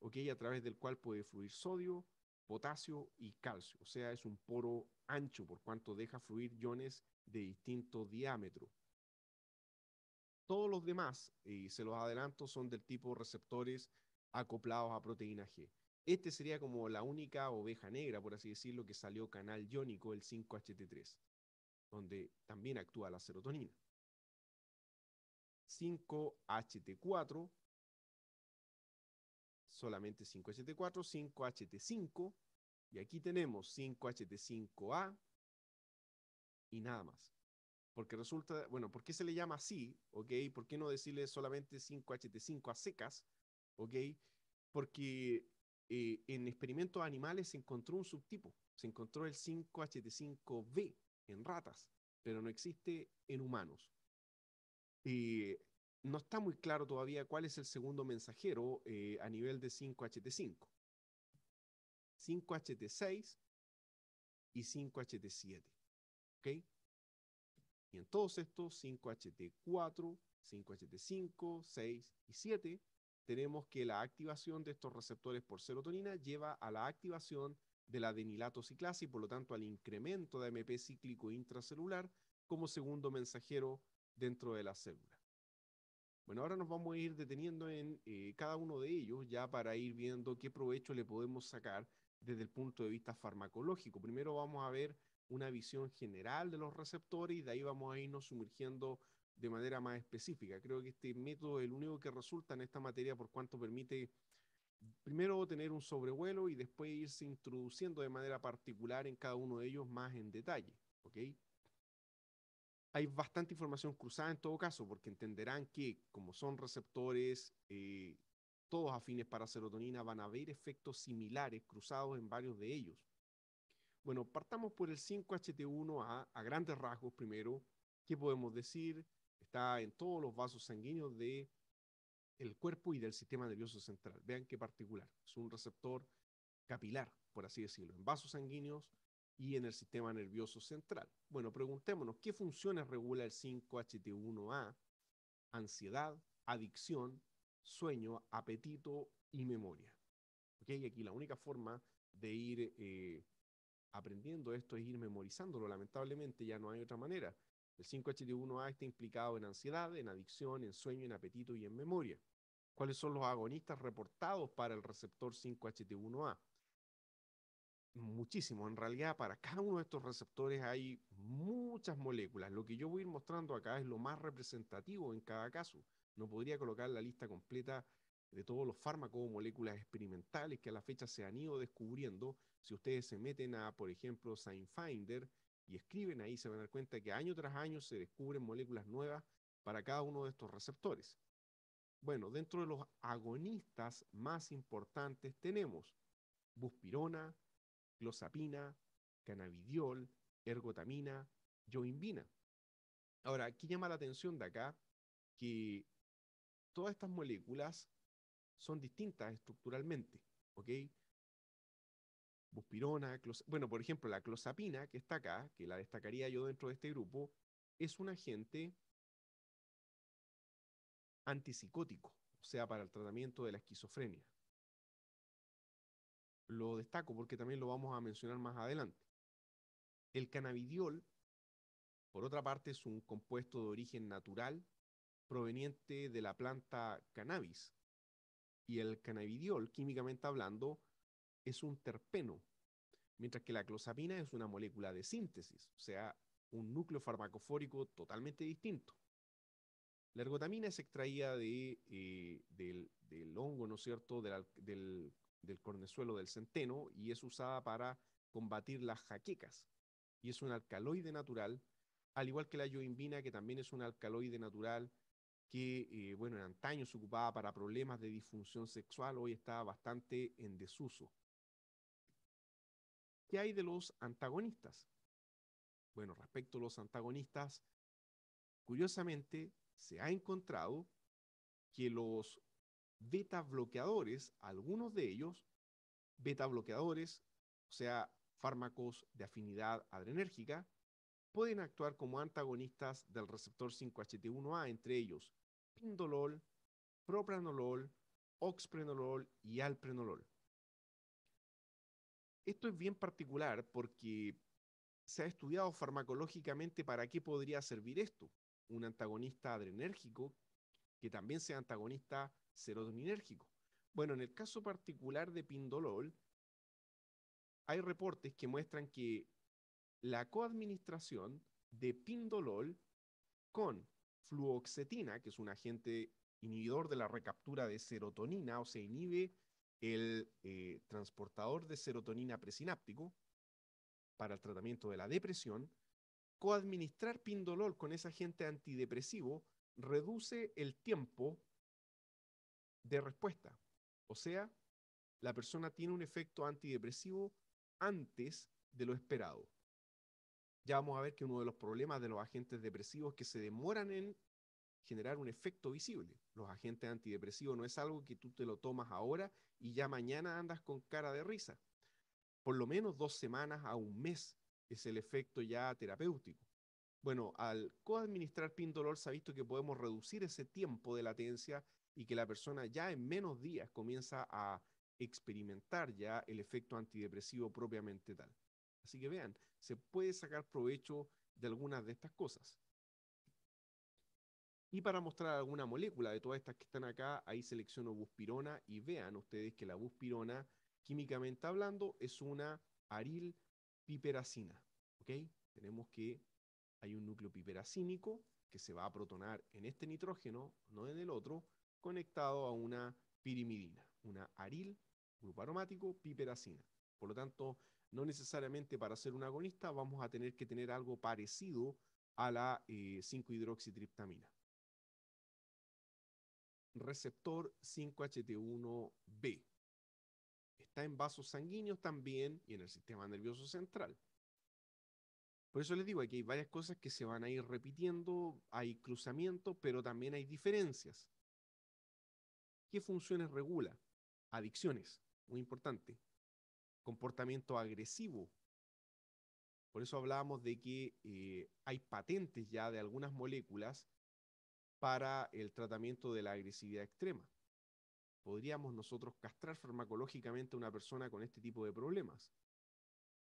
¿ok? A través del cual puede fluir sodio, potasio y calcio. O sea, es un poro ancho por cuanto deja fluir iones de distinto diámetro. Todos los demás, y se los adelanto, son del tipo receptores acoplados a proteína G. Este sería como la única oveja negra, por así decirlo, que salió canal iónico, el 5HT3, donde también actúa la serotonina. 5HT4 solamente 5HT4, 5HT5, y aquí tenemos 5HT5A y nada más. Porque resulta, bueno, ¿por qué se le llama así? ¿Ok? ¿Por qué no decirle solamente 5HT5 a secas? ¿Ok? Porque eh, en experimentos animales se encontró un subtipo, se encontró el 5HT5B en ratas, pero no existe en humanos. Eh, no está muy claro todavía cuál es el segundo mensajero eh, a nivel de 5HT5. 5HT6 y 5HT7. ¿Ok? Y en todos estos 5HT4, 5HT5, 6 y 7, tenemos que la activación de estos receptores por serotonina lleva a la activación de la adenilato ciclasa y por lo tanto al incremento de AMP cíclico intracelular como segundo mensajero dentro de la célula. Bueno, ahora nos vamos a ir deteniendo en eh, cada uno de ellos ya para ir viendo qué provecho le podemos sacar desde el punto de vista farmacológico. Primero vamos a ver una visión general de los receptores y de ahí vamos a irnos sumergiendo de manera más específica. Creo que este método es el único que resulta en esta materia por cuanto permite primero tener un sobrevuelo y después irse introduciendo de manera particular en cada uno de ellos más en detalle. ¿ok?, hay bastante información cruzada en todo caso, porque entenderán que como son receptores eh, todos afines para serotonina, van a haber efectos similares cruzados en varios de ellos. Bueno, partamos por el 5HT1A a grandes rasgos primero. ¿Qué podemos decir? En todos los vasos sanguíneos del el cuerpo y del sistema nervioso central. Vean qué particular. Es un receptor capilar, por así decirlo, en vasos sanguíneos y en el sistema nervioso central. Bueno, preguntémonos, ¿qué funciones regula el 5HT1A? Ansiedad, adicción, sueño, apetito y memoria. ¿Okay? aquí la única forma de ir eh, aprendiendo esto es ir memorizándolo. Lamentablemente ya no hay otra manera. El 5HT1A está implicado en ansiedad, en adicción, en sueño, en apetito y en memoria. ¿Cuáles son los agonistas reportados para el receptor 5HT1A? muchísimo. En realidad, para cada uno de estos receptores hay muchas moléculas. Lo que yo voy a ir mostrando acá es lo más representativo en cada caso. No podría colocar la lista completa de todos los fármacos o moléculas experimentales que a la fecha se han ido descubriendo. Si ustedes se meten a, por ejemplo, ScienFinder y escriben ahí, se van a dar cuenta que año tras año se descubren moléculas nuevas para cada uno de estos receptores. Bueno, dentro de los agonistas más importantes tenemos buspirona, clozapina, cannabidiol, ergotamina, yoimbina. Ahora, aquí llama la atención de acá que todas estas moléculas son distintas estructuralmente, ¿ok? Buspirona, bueno, por ejemplo, la clozapina, que está acá, que la destacaría yo dentro de este grupo, es un agente antipsicótico, o sea, para el tratamiento de la esquizofrenia. Lo destaco porque también lo vamos a mencionar más adelante. El cannabidiol, por otra parte, es un compuesto de origen natural proveniente de la planta cannabis. Y el cannabidiol, químicamente hablando, es un terpeno, mientras que la clozapina es una molécula de síntesis, o sea, un núcleo farmacofórico totalmente distinto. La ergotamina es extraída de, eh, del, hongo, ¿no es cierto?, del, del cornezuelo del centeno y es usada para combatir las jaquecas. Y es un alcaloide natural, al igual que la yoimbina, que también es un alcaloide natural que, eh, bueno, en antaño se ocupaba para problemas de disfunción sexual, hoy está bastante en desuso. ¿Qué hay de los antagonistas? Bueno, respecto a los antagonistas, curiosamente se ha encontrado que los beta bloqueadores, algunos de ellos, beta bloqueadores, o sea, fármacos de afinidad adrenérgica, pueden actuar como antagonistas del receptor 5-HT1A, entre ellos pindolol, propranolol, oxprenolol y alprenolol. Esto es bien particular porque se ha estudiado farmacológicamente para qué podría servir esto. Un antagonista adrenérgico que también sea antagonista serotoninérgico. Bueno, en el caso particular de pindolol, hay reportes que muestran que la coadministración de pindolol con fluoxetina, que es un agente inhibidor de la recaptura de serotonina, o se inhibe el eh, transportador de serotonina presináptico para el tratamiento de la depresión, coadministrar pindolol con ese agente antidepresivo reduce el tiempo de respuesta. O sea, la persona tiene un efecto antidepresivo antes de lo esperado. Ya vamos a ver que uno de los problemas de los agentes depresivos es que se demoran en generar un efecto visible. Los agentes antidepresivos no es algo que tú te lo tomas ahora y ya mañana andas con cara de risa. Por lo menos dos semanas a un mes es el efecto ya terapéutico. Bueno, al coadministrar pindolol se ha visto que podemos reducir ese tiempo de latencia y que la persona ya en menos días comienza a experimentar ya el efecto antidepresivo propiamente tal. Así que vean, se puede sacar provecho de algunas de estas cosas. Y para mostrar alguna molécula de todas estas que están acá, ahí selecciono buspirona y vean ustedes que la buspirona, químicamente hablando, es una aril piperacina. ¿Ok? Tenemos que hay un núcleo piperacínico que se va a protonar en este nitrógeno, no en el otro, conectado a una pirimidina, una aril, grupo aromático, piperacina. Por lo tanto, no necesariamente para ser un agonista vamos a tener que tener algo parecido a la 5-hidroxitriptamina. Receptor 5-HT1B. Está en vasos sanguíneos también y en el sistema nervioso central. Por eso les digo, aquí hay varias cosas que se van a ir repitiendo, hay cruzamientos, pero también hay diferencias. ¿Qué funciones regula? Adicciones, muy importante. Comportamiento agresivo. Por eso hablábamos de que eh, hay patentes ya de algunas moléculas para el tratamiento de la agresividad extrema. ¿Podríamos nosotros castrar farmacológicamente a una persona con este tipo de problemas?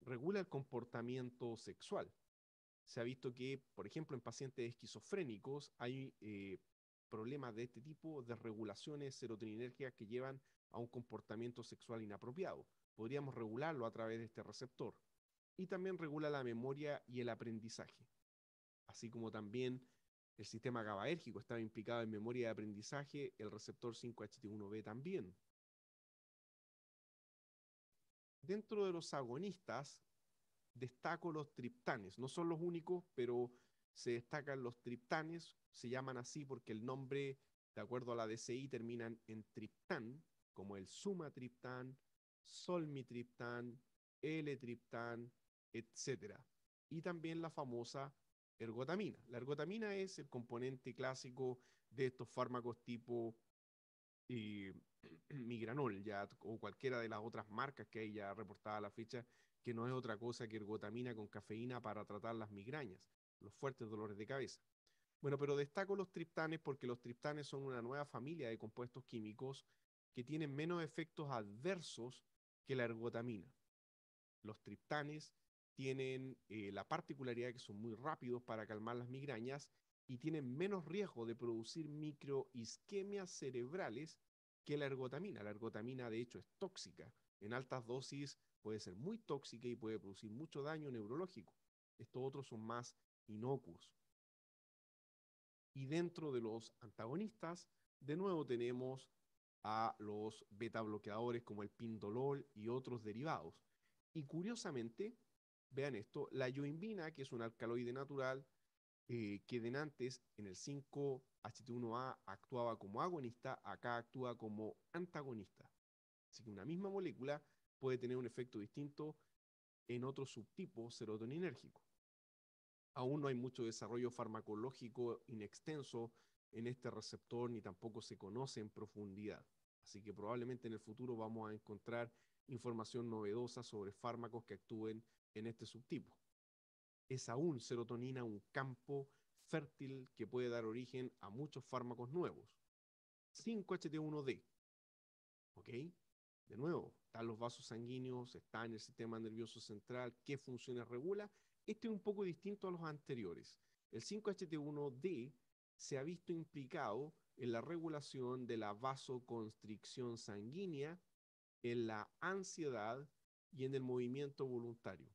Regula el comportamiento sexual. Se ha visto que, por ejemplo, en pacientes esquizofrénicos hay eh, problemas de este tipo de regulaciones serotoninérgicas que llevan a un comportamiento sexual inapropiado. podríamos regularlo a través de este receptor. Y también regula la memoria y el aprendizaje. Así como también el sistema GABAérgico estaba implicado en memoria de aprendizaje, el receptor 5-HT1B también. Dentro de los agonistas, destaco los triptanes. No son los únicos, pero se destacan los triptanes. Se llaman así porque el nombre, de acuerdo a la DCI, terminan en triptán, como el sumatriptán, solmitriptán, L-triptán, etc. Y también la famosa ergotamina. La ergotamina es el componente clásico de estos fármacos tipo eh, [clears throat] migranol ya, o cualquiera de las otras marcas que hay ya reportada a la fecha, que no es otra cosa que ergotamina con cafeína para tratar las migrañas, los fuertes dolores de cabeza. Bueno, pero destaco los triptanes porque los triptanes son una nueva familia de compuestos químicos que tienen menos efectos adversos que la ergotamina. Los triptanes tienen eh, la particularidad de que son muy rápidos para calmar las migrañas y tienen menos riesgo de producir microisquemias cerebrales que la ergotamina. La ergotamina, de hecho, es tóxica. En altas dosis puede ser muy tóxica y puede producir mucho daño neurológico. Estos otros son más inocuos. Y dentro de los antagonistas, de nuevo tenemos a los beta bloqueadores como el pindolol y otros derivados. Y curiosamente, vean esto, la yoimbina, que es un alcaloide natural, eh, que de antes en el 5-HT1A actuaba como agonista, acá actúa como antagonista. Así que una misma molécula puede tener un efecto distinto en otro subtipo serotoninérgico. Aún no hay mucho desarrollo farmacológico inextenso en este receptor, ni tampoco se conoce en profundidad. Así que probablemente en el futuro vamos a encontrar información novedosa sobre fármacos que actúen en este subtipo. Es aún serotonina un campo fértil que puede dar origen a muchos fármacos nuevos. 5-HT1D. ¿Ok? De nuevo, están los vasos sanguíneos, está en el sistema nervioso central, qué funciones regula. Este es un poco distinto a los anteriores. El 5-HT1D se ha visto implicado en la regulación de la vasoconstricción sanguínea, en la ansiedad y en el movimiento voluntario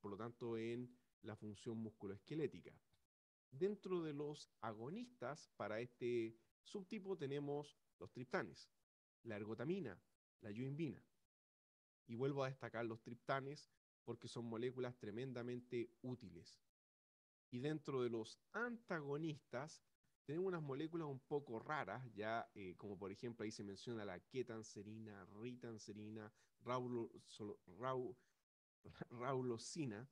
por lo tanto en la función musculoesquelética. Dentro de los agonistas para este subtipo tenemos los triptanes, la ergotamina, la yoimbina. Y vuelvo a destacar los triptanes porque son moléculas tremendamente útiles. Y dentro de los antagonistas tenemos unas moléculas un poco raras, ya eh, como por ejemplo ahí se menciona la ketanserina, ritanserina, raulo, raulosina,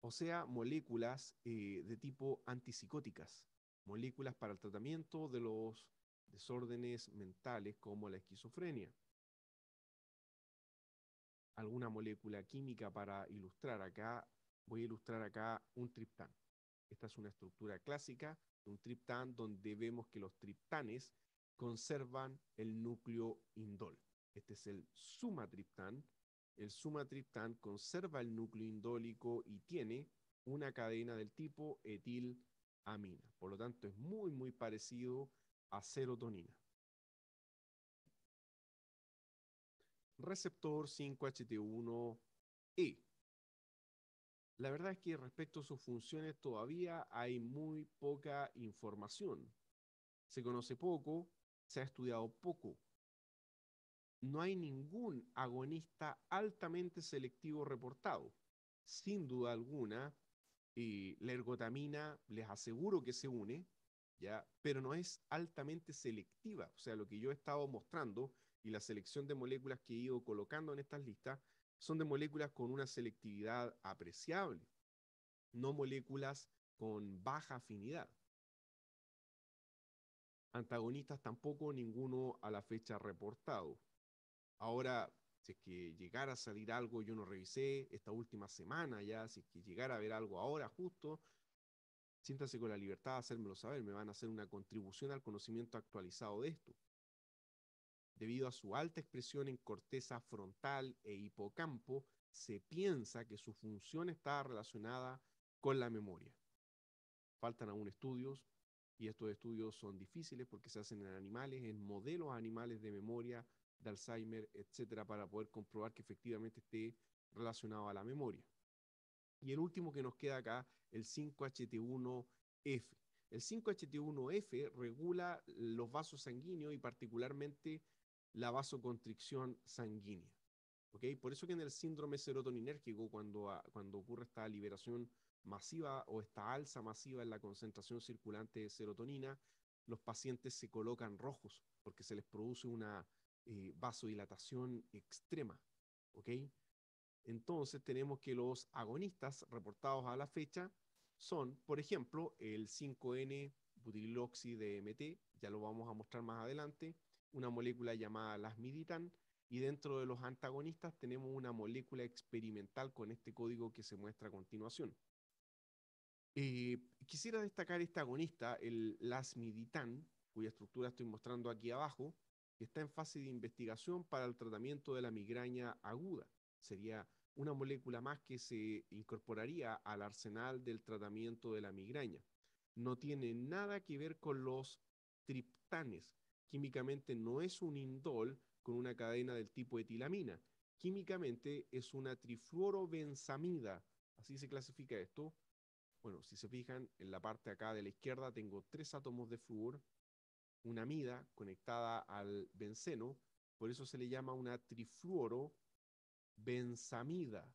o sea, moléculas eh, de tipo antipsicóticas, moléculas para el tratamiento de los desórdenes mentales como la esquizofrenia. Alguna molécula química para ilustrar acá, voy a ilustrar acá un triptán. Esta es una estructura clásica de un triptán donde vemos que los triptanes conservan el núcleo indol. Este es el sumatriptán, el sumatriptán conserva el núcleo indólico y tiene una cadena del tipo etilamina. Por lo tanto, es muy, muy parecido a serotonina. Receptor 5-HT1E. La verdad es que respecto a sus funciones todavía hay muy poca información. Se conoce poco, se ha estudiado poco no hay ningún agonista altamente selectivo reportado. Sin duda alguna, eh, la ergotamina les aseguro que se une, ¿ya? pero no es altamente selectiva. O sea, lo que yo he estado mostrando y la selección de moléculas que he ido colocando en estas listas son de moléculas con una selectividad apreciable, no moléculas con baja afinidad. Antagonistas tampoco ninguno a la fecha reportado. Ahora, si es que llegara a salir algo, yo no revisé esta última semana ya, si es que llegara a ver algo ahora justo, siéntase con la libertad de hacérmelo saber, me van a hacer una contribución al conocimiento actualizado de esto. Debido a su alta expresión en corteza frontal e hipocampo, se piensa que su función está relacionada con la memoria. Faltan aún estudios y estos estudios son difíciles porque se hacen en animales, en modelos animales de memoria de Alzheimer, etcétera, para poder comprobar que efectivamente esté relacionado a la memoria. Y el último que nos queda acá, el 5HT1F. El 5HT1F regula los vasos sanguíneos y particularmente la vasoconstricción sanguínea. ¿Okay? Por eso que en el síndrome serotoninérgico, cuando, cuando ocurre esta liberación masiva o esta alza masiva en la concentración circulante de serotonina, los pacientes se colocan rojos porque se les produce una eh, vasodilatación extrema. ¿Ok? Entonces tenemos que los agonistas reportados a la fecha son, por ejemplo, el 5N butililoxi-DMT, ya lo vamos a mostrar más adelante, una molécula llamada lasmiditan, y dentro de los antagonistas tenemos una molécula experimental con este código que se muestra a continuación. Eh, quisiera destacar este agonista, el lasmiditan, cuya estructura estoy mostrando aquí abajo, está en fase de investigación para el tratamiento de la migraña aguda. Sería una molécula más que se incorporaría al arsenal del tratamiento de la migraña. No tiene nada que ver con los triptanes. Químicamente no es un indol con una cadena del tipo etilamina. Químicamente es una trifluorobensamida. Así se clasifica esto. Bueno, si se fijan, en la parte acá de la izquierda tengo tres átomos de flúor, una amida conectada al benceno, por eso se le llama una trifluoro bensamida.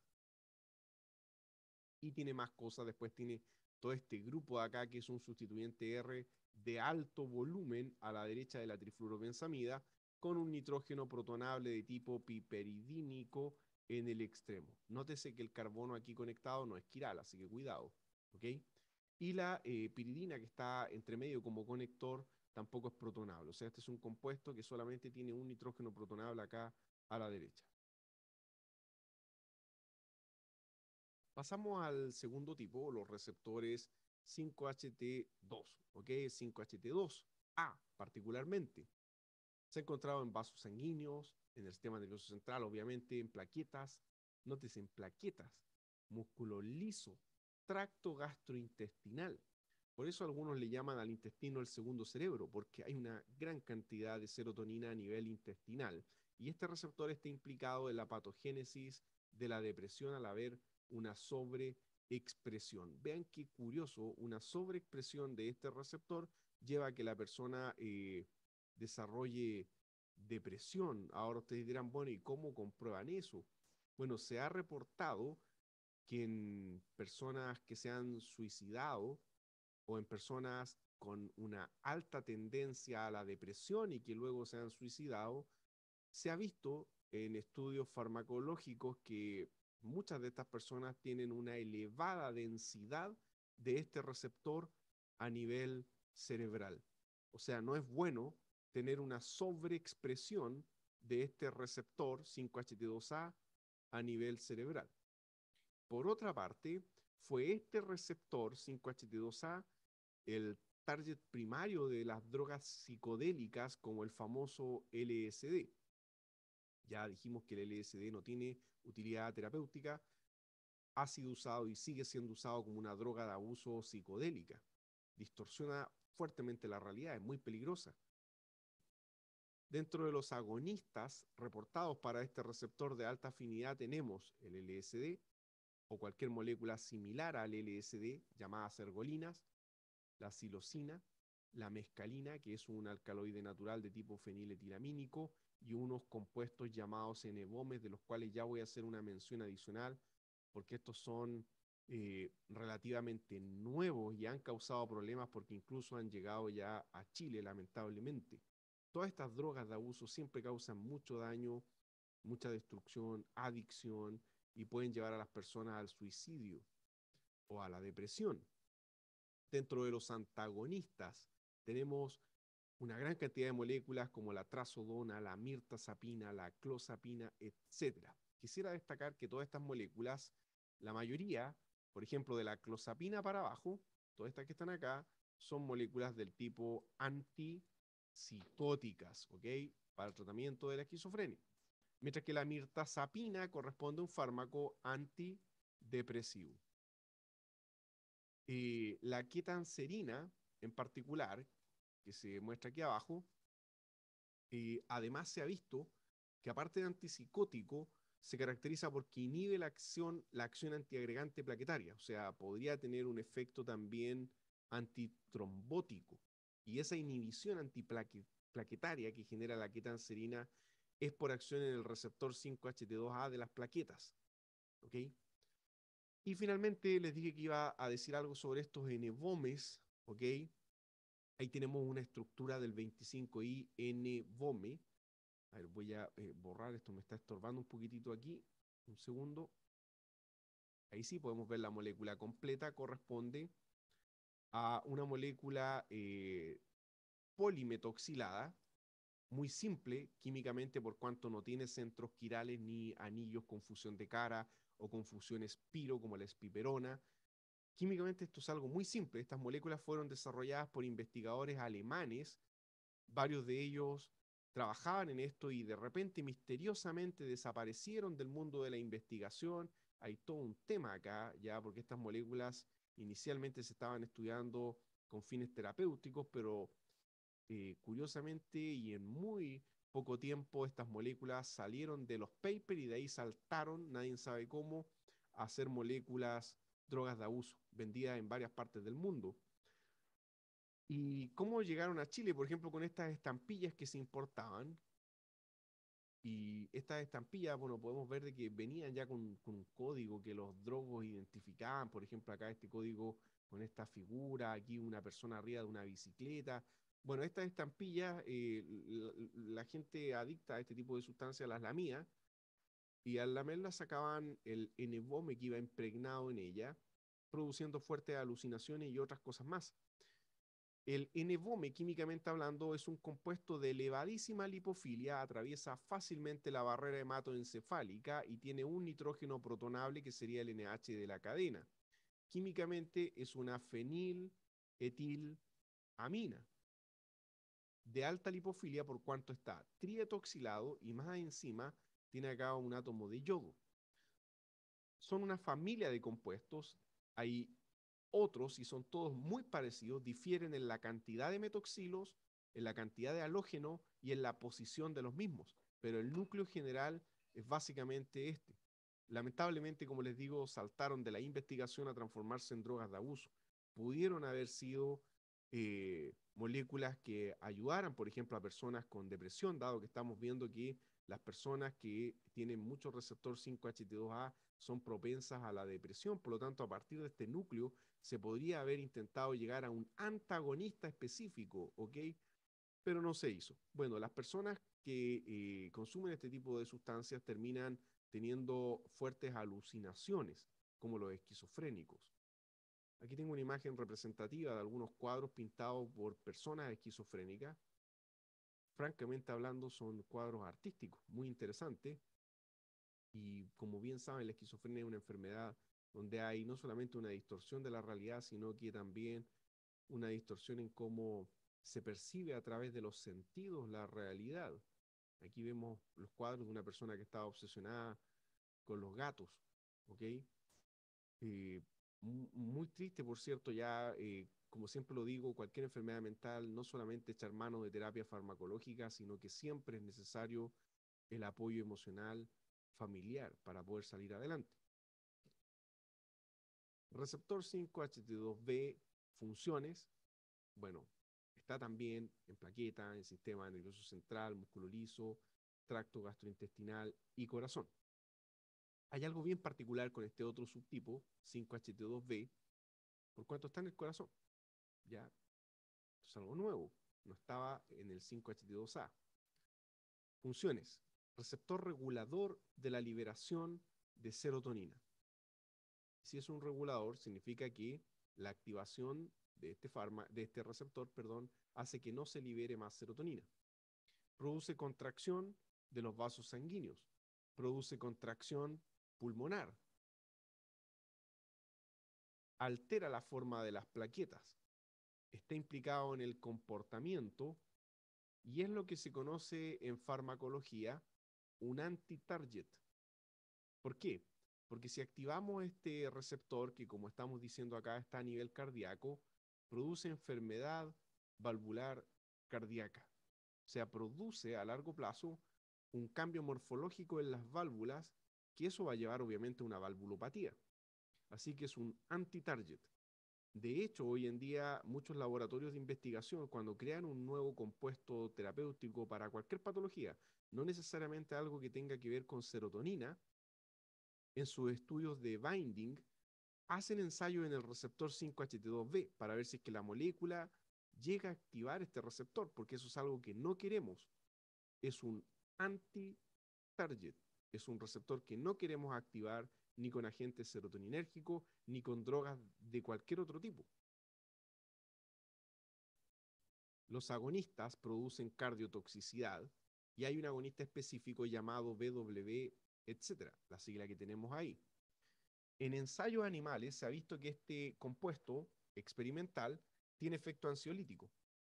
Y tiene más cosas, después tiene todo este grupo de acá que es un sustituyente R de alto volumen a la derecha de la trifluorobensamida con un nitrógeno protonable de tipo piperidínico en el extremo. Nótese que el carbono aquí conectado no es quiral, así que cuidado. ¿ok? Y la eh, piridina que está entre medio como conector tampoco es protonable. O sea, este es un compuesto que solamente tiene un nitrógeno protonable acá a la derecha. Pasamos al segundo tipo, los receptores 5HT2, ¿ok? 5HT2A particularmente. Se ha encontrado en vasos sanguíneos, en el sistema nervioso central, obviamente, en plaquetas, nótese en plaquetas, músculo liso, tracto gastrointestinal. Por eso algunos le llaman al intestino el segundo cerebro, porque hay una gran cantidad de serotonina a nivel intestinal. Y este receptor está implicado en la patogénesis de la depresión al haber una sobreexpresión. Vean qué curioso, una sobreexpresión de este receptor lleva a que la persona eh, desarrolle depresión. Ahora ustedes dirán, bueno, ¿y cómo comprueban eso? Bueno, se ha reportado que en personas que se han suicidado o en personas con una alta tendencia a la depresión y que luego se han suicidado, se ha visto en estudios farmacológicos que muchas de estas personas tienen una elevada densidad de este receptor a nivel cerebral. O sea, no es bueno tener una sobreexpresión de este receptor 5HT2A a nivel cerebral. Por otra parte, fue este receptor 5HT2A el target primario de las drogas psicodélicas como el famoso LSD. Ya dijimos que el LSD no tiene utilidad terapéutica, ha sido usado y sigue siendo usado como una droga de abuso psicodélica. Distorsiona fuertemente la realidad, es muy peligrosa. Dentro de los agonistas reportados para este receptor de alta afinidad tenemos el LSD o cualquier molécula similar al LSD llamada ergolinas, la psilocina, la mescalina, que es un alcaloide natural de tipo feniletilamínico, y unos compuestos llamados enebomes, de los cuales ya voy a hacer una mención adicional, porque estos son eh, relativamente nuevos y han causado problemas porque incluso han llegado ya a Chile, lamentablemente. Todas estas drogas de abuso siempre causan mucho daño, mucha destrucción, adicción y pueden llevar a las personas al suicidio o a la depresión. Dentro de los antagonistas tenemos una gran cantidad de moléculas como la trazodona, la mirtazapina, la clozapina, etc. Quisiera destacar que todas estas moléculas, la mayoría, por ejemplo, de la clozapina para abajo, todas estas que están acá, son moléculas del tipo anti citóticas, ¿ok? Para el tratamiento de la esquizofrenia. Mientras que la mirtazapina corresponde a un fármaco antidepresivo. Eh, la ketanserina, en particular, que se muestra aquí abajo, eh, además se ha visto que aparte de antipsicótico, se caracteriza porque inhibe la acción, la acción antiagregante plaquetaria, o sea, podría tener un efecto también antitrombótico. Y esa inhibición antiplaquetaria que genera la ketanserina es por acción en el receptor 5HT2A de las plaquetas. ¿Ok? Y finalmente les dije que iba a decir algo sobre estos N-VOMES, ¿ok? Ahí tenemos una estructura del 25I N-VOME. A ver, voy a eh, borrar, esto me está estorbando un poquitito aquí. Un segundo. Ahí sí podemos ver la molécula completa, corresponde a una molécula eh, polimetoxilada, muy simple químicamente por cuanto no tiene centros quirales ni anillos con fusión de cara o con fusión espiro como la espiperona. Químicamente esto es algo muy simple. Estas moléculas fueron desarrolladas por investigadores alemanes. Varios de ellos trabajaban en esto y de repente misteriosamente desaparecieron del mundo de la investigación. Hay todo un tema acá, ya, porque estas moléculas inicialmente se estaban estudiando con fines terapéuticos, pero eh, curiosamente y en muy poco tiempo estas moléculas salieron de los papers y de ahí saltaron, nadie sabe cómo, a ser moléculas, drogas de abuso, vendidas en varias partes del mundo. ¿Y cómo llegaron a Chile? Por ejemplo, con estas estampillas que se importaban. Y estas estampillas, bueno, podemos ver de que venían ya con, con un código que los drogos identificaban. Por ejemplo, acá este código con esta figura, aquí una persona arriba de una bicicleta. Bueno, estas estampillas, eh, la, gente adicta a este tipo de sustancias las lamía y al lamerlas sacaban el N-vome que iba impregnado en ella, produciendo fuertes alucinaciones y otras cosas más. El N-vome, químicamente hablando, es un compuesto de elevadísima lipofilia, atraviesa fácilmente la barrera hematoencefálica y tiene un nitrógeno protonable que sería el NH de la cadena. Químicamente es una feniletilamina de alta lipofilia por cuanto está trietoxilado y más encima tiene acá un átomo de yodo. Son una familia de compuestos, hay otros y son todos muy parecidos, difieren en la cantidad de metoxilos, en la cantidad de halógeno y en la posición de los mismos, pero el núcleo general es básicamente este. Lamentablemente, como les digo, saltaron de la investigación a transformarse en drogas de abuso. Pudieron haber sido eh, moléculas que ayudaran, por ejemplo, a personas con depresión, dado que estamos viendo que las personas que tienen mucho receptor 5HT2A son propensas a la depresión. Por lo tanto, a partir de este núcleo se podría haber intentado llegar a un antagonista específico, ¿ok? Pero no se hizo. Bueno, las personas que eh, consumen este tipo de sustancias terminan teniendo fuertes alucinaciones, como los esquizofrénicos. Aquí tengo una imagen representativa de algunos cuadros pintados por personas esquizofrénicas. Francamente hablando, son cuadros artísticos muy interesantes. Y como bien saben, la esquizofrenia es una enfermedad donde hay no solamente una distorsión de la realidad, sino que también una distorsión en cómo se percibe a través de los sentidos la realidad. Aquí vemos los cuadros de una persona que estaba obsesionada con los gatos, ¿ok? Eh, muy triste, por cierto, ya, eh, como siempre lo digo, cualquier enfermedad mental no solamente echar mano de terapia farmacológica, sino que siempre es necesario el apoyo emocional familiar para poder salir adelante. Receptor 5-HT2B, funciones, bueno, está también en plaqueta, en sistema nervioso central, músculo liso, tracto gastrointestinal y corazón. Hay algo bien particular con este otro subtipo, 5HT2B, por cuanto está en el corazón. Ya, es algo nuevo, no estaba en el 5HT2A. Funciones. Receptor regulador de la liberación de serotonina. Si es un regulador, significa que la activación de este, de este receptor perdón, hace que no se libere más serotonina. Produce contracción de los vasos sanguíneos. Produce contracción pulmonar. Altera la forma de las plaquetas. Está implicado en el comportamiento y es lo que se conoce en farmacología un anti-target. ¿Por qué? Porque si activamos este receptor, que como estamos diciendo acá está a nivel cardíaco, produce enfermedad valvular cardíaca. O sea, produce a largo plazo un cambio morfológico en las válvulas, que eso va a llevar obviamente a una valvulopatía. Así que es un anti-target. De hecho, hoy en día muchos laboratorios de investigación, cuando crean un nuevo compuesto terapéutico para cualquier patología, no necesariamente algo que tenga que ver con serotonina, en sus estudios de binding, hacen ensayo en el receptor 5-HT2B para ver si es que la molécula llega a activar este receptor, porque eso es algo que no queremos. Es un anti-target, es un receptor que no queremos activar ni con agentes serotoninérgicos, ni con drogas de cualquier otro tipo. Los agonistas producen cardiotoxicidad y hay un agonista específico llamado BW, etcétera, la sigla que tenemos ahí. En ensayos animales se ha visto que este compuesto experimental tiene efecto ansiolítico.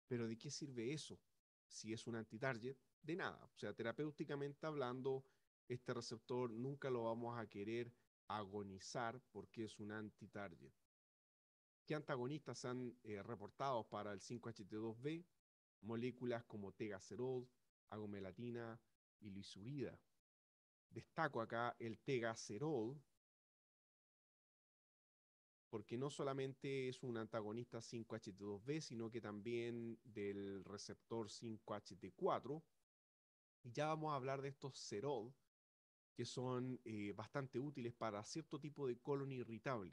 Pero ¿de qué sirve eso? Si es un antitarget, de nada. O sea, terapéuticamente hablando, este receptor nunca lo vamos a querer agonizar porque es un antitarget. ¿Qué antagonistas han eh, reportado para el 5-HT2B? Moléculas como tegacerol, agomelatina y lisurida. Destaco acá el tegacerol, porque no solamente es un antagonista 5-HT2B, sino que también del receptor 5-HT4. Y ya vamos a hablar de estos cerol, que son eh, bastante útiles para cierto tipo de colon irritable.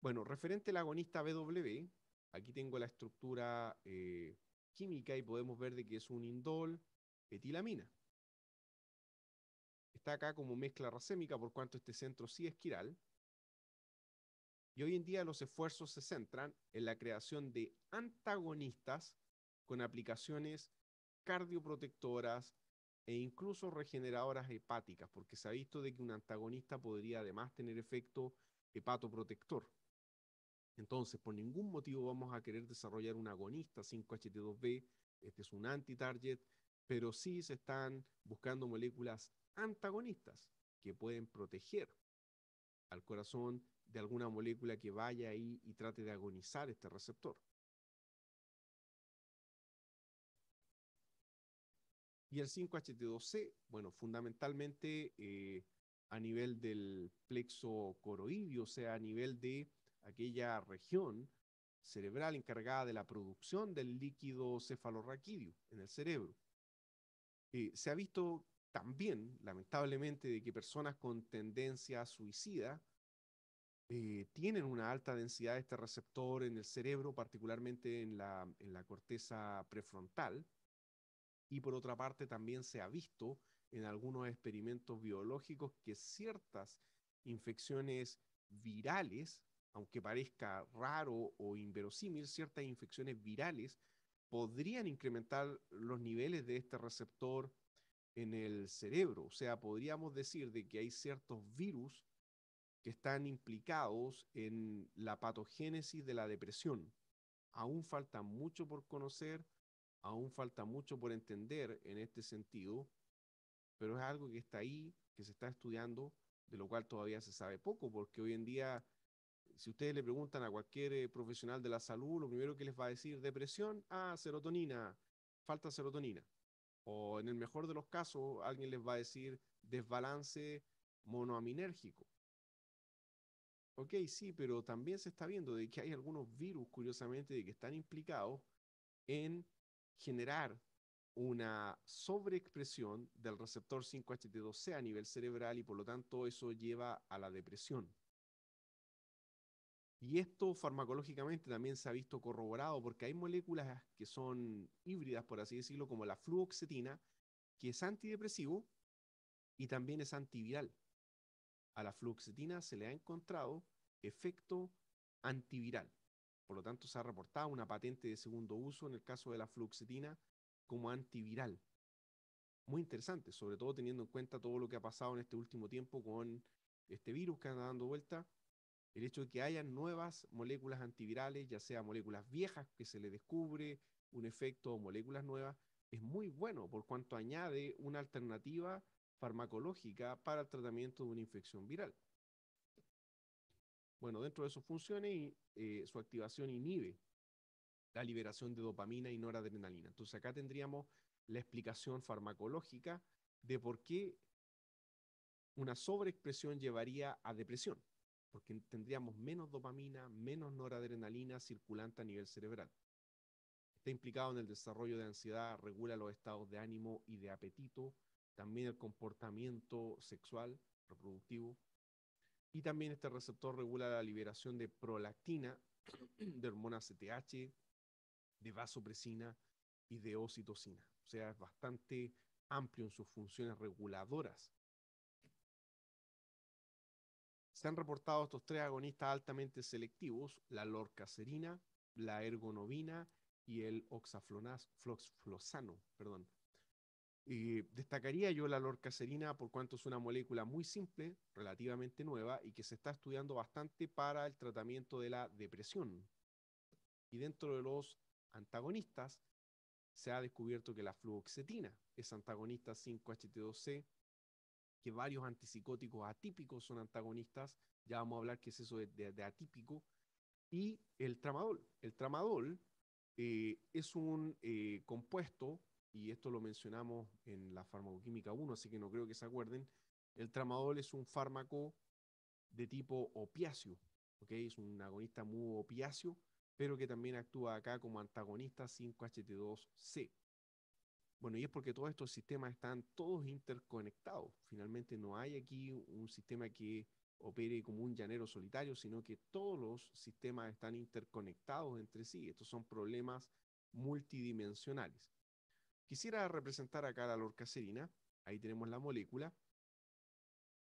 Bueno, referente al agonista BW, aquí tengo la estructura eh, química y podemos ver de que es un indol etilamina. Está acá como mezcla racémica por cuanto este centro sí es quiral. Y hoy en día los esfuerzos se centran en la creación de antagonistas con aplicaciones cardioprotectoras e incluso regeneradoras hepáticas, porque se ha visto de que un antagonista podría además tener efecto hepatoprotector. Entonces, por ningún motivo vamos a querer desarrollar un agonista 5-HT2B, este es un anti-target, pero sí se están buscando moléculas antagonistas que pueden proteger al corazón de alguna molécula que vaya ahí y trate de agonizar este receptor. Y el 5-HT2C, bueno, fundamentalmente eh, a nivel del plexo coroidio, o sea, a nivel de aquella región cerebral encargada de la producción del líquido cefalorraquídeo en el cerebro. Eh, se ha visto también, lamentablemente, de que personas con tendencia suicida eh, tienen una alta densidad de este receptor en el cerebro, particularmente en la, en la corteza prefrontal. Y por otra parte, también se ha visto en algunos experimentos biológicos que ciertas infecciones virales, aunque parezca raro o inverosímil, ciertas infecciones virales podrían incrementar los niveles de este receptor en el cerebro. O sea, podríamos decir de que hay ciertos virus que están implicados en la patogénesis de la depresión. Aún falta mucho por conocer, aún falta mucho por entender en este sentido, pero es algo que está ahí, que se está estudiando, de lo cual todavía se sabe poco, porque hoy en día, si ustedes le preguntan a cualquier eh, profesional de la salud, lo primero que les va a decir, depresión, ah, serotonina, falta serotonina. O en el mejor de los casos, alguien les va a decir desbalance monoaminérgico. Ok, sí, pero también se está viendo de que hay algunos virus, curiosamente, de que están implicados en generar una sobreexpresión del receptor 5-HT2C a nivel cerebral y por lo tanto eso lleva a la depresión. Y esto farmacológicamente también se ha visto corroborado porque hay moléculas que son híbridas, por así decirlo, como la fluoxetina, que es antidepresivo y también es antiviral. A la fluoxetina se le ha encontrado efecto antiviral. Por lo tanto, se ha reportado una patente de segundo uso en el caso de la fluoxetina como antiviral. Muy interesante, sobre todo teniendo en cuenta todo lo que ha pasado en este último tiempo con este virus que anda dando vuelta el hecho de que haya nuevas moléculas antivirales, ya sea moléculas viejas que se le descubre un efecto o moléculas nuevas, es muy bueno por cuanto añade una alternativa farmacológica para el tratamiento de una infección viral. Bueno, dentro de sus funciones, eh, su activación inhibe la liberación de dopamina y noradrenalina. Entonces acá tendríamos la explicación farmacológica de por qué una sobreexpresión llevaría a depresión, porque tendríamos menos dopamina, menos noradrenalina circulante a nivel cerebral. Está implicado en el desarrollo de ansiedad, regula los estados de ánimo y de apetito, también el comportamiento sexual, reproductivo, y también este receptor regula la liberación de prolactina, de hormonas CTH, de vasopresina y de oxitocina. O sea, es bastante amplio en sus funciones reguladoras. Se han reportado estos tres agonistas altamente selectivos, la lorcacerina, la ergonovina y el oxaflosano, perdón. Y destacaría yo la lorcacerina por cuanto es una molécula muy simple, relativamente nueva y que se está estudiando bastante para el tratamiento de la depresión. Y dentro de los antagonistas se ha descubierto que la fluoxetina es antagonista 5-HT2C, que varios antipsicóticos atípicos son antagonistas, ya vamos a hablar qué es eso de, atípico, y el tramadol. El tramadol eh, es un eh, compuesto, y esto lo mencionamos en la farmacoquímica 1, así que no creo que se acuerden, el tramadol es un fármaco de tipo opiáceo, ¿okay? es un agonista muy opiáceo, pero que también actúa acá como antagonista 5-HT2C. Bueno, y es porque todos estos sistemas están todos interconectados. Finalmente no hay aquí un sistema que opere como un llanero solitario, sino que todos los sistemas están interconectados entre sí. Estos son problemas multidimensionales. Quisiera representar acá la lorcacerina. Ahí tenemos la molécula.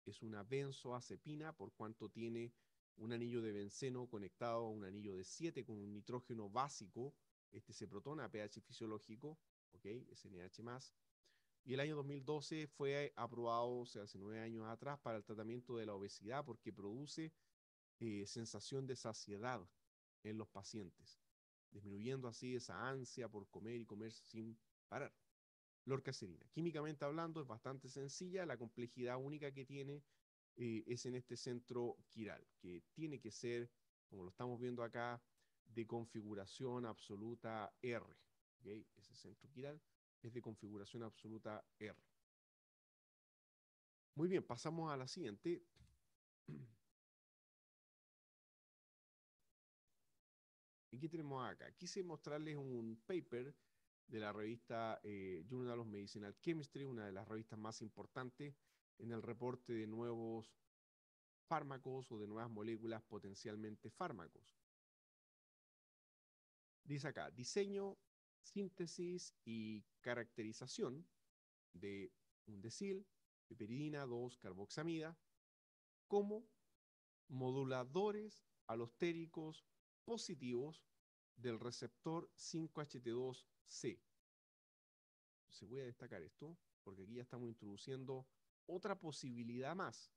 Es una benzoazepina por cuanto tiene un anillo de benceno conectado a un anillo de 7 con un nitrógeno básico, este se protona pH fisiológico, ¿ok? SNH+. Y el año 2012 fue aprobado, o sea, hace nueve años atrás, para el tratamiento de la obesidad porque produce eh, sensación de saciedad en los pacientes, disminuyendo así esa ansia por comer y comer sin parar. Lorcacerina, químicamente hablando, es bastante sencilla, la complejidad única que tiene eh, es en este centro quiral, que tiene que ser, como lo estamos viendo acá, de configuración absoluta R. Ese centro quiral es de configuración absoluta R. Muy bien, pasamos a la siguiente. [clears throat] ¿Y qué tenemos acá? Quise mostrarles un paper de la revista eh, Journal of Medicinal Chemistry, una de las revistas más importantes en el reporte de nuevos fármacos o de nuevas moléculas potencialmente fármacos. Dice acá, diseño, síntesis y caracterización de un decil, piperidina 2-carboxamida, como moduladores alostéricos positivos del receptor 5-HT2C. Se voy a destacar esto, porque aquí ya estamos introduciendo otra posibilidad más.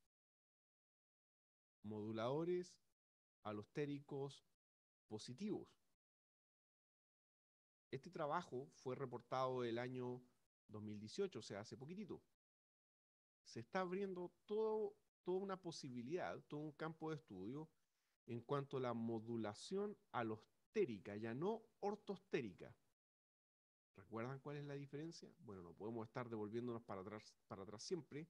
Moduladores alostéricos positivos. Este trabajo fue reportado el año 2018, o sea, hace poquitito. Se está abriendo todo, toda una posibilidad, todo un campo de estudio en cuanto a la modulación alostérica, ya no ortostérica. ¿Recuerdan cuál es la diferencia? Bueno, no podemos estar devolviéndonos para atrás, para atrás siempre,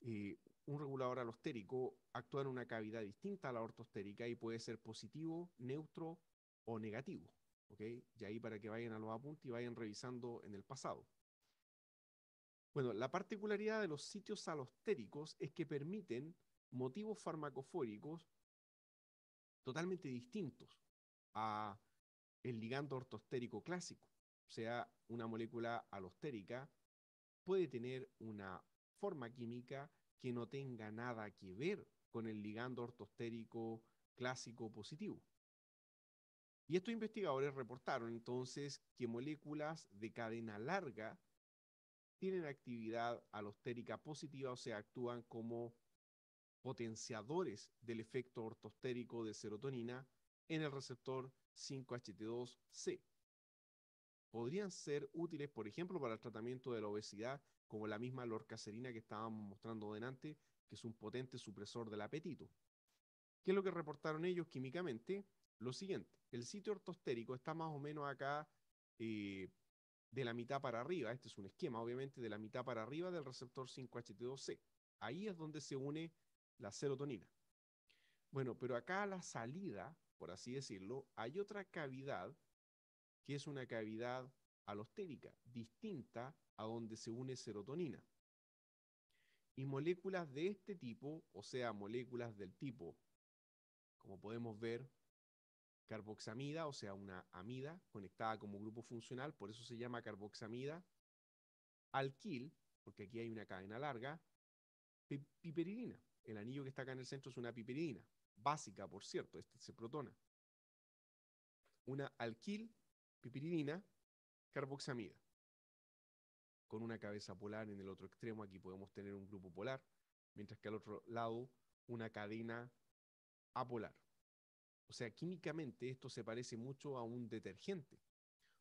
eh, un regulador alostérico actúa en una cavidad distinta a la ortostérica y puede ser positivo, neutro o negativo. ¿okay? Y ahí para que vayan a los apuntes y vayan revisando en el pasado. Bueno, la particularidad de los sitios alostéricos es que permiten motivos farmacofóricos totalmente distintos a el ligando ortostérico clásico. Sea, una molécula alostérica puede tener una forma química que no tenga nada que ver con el ligando ortostérico clásico positivo. Y estos investigadores reportaron entonces que moléculas de cadena larga tienen actividad alostérica positiva, o sea, actúan como potenciadores del efecto ortostérico de serotonina en el receptor 5-HT2C. Podrían ser útiles, por ejemplo, para el tratamiento de la obesidad como la misma lorcacerina que estábamos mostrando delante, que es un potente supresor del apetito. ¿Qué es lo que reportaron ellos químicamente? Lo siguiente, el sitio ortostérico está más o menos acá eh, de la mitad para arriba, este es un esquema obviamente, de la mitad para arriba del receptor 5HT2C. Ahí es donde se une la serotonina. Bueno, pero acá a la salida, por así decirlo, hay otra cavidad que es una cavidad alostérica, distinta a donde se une serotonina. Y moléculas de este tipo, o sea, moléculas del tipo, como podemos ver, carboxamida, o sea, una amida conectada como grupo funcional, por eso se llama carboxamida, alquil, porque aquí hay una cadena larga, piperidina. El anillo que está acá en el centro es una piperidina, básica, por cierto, este se protona. Una alquil, piperidina, carboxamida. Con una cabeza polar en el otro extremo, aquí podemos tener un grupo polar, mientras que al otro lado una cadena apolar. O sea, químicamente esto se parece mucho a un detergente.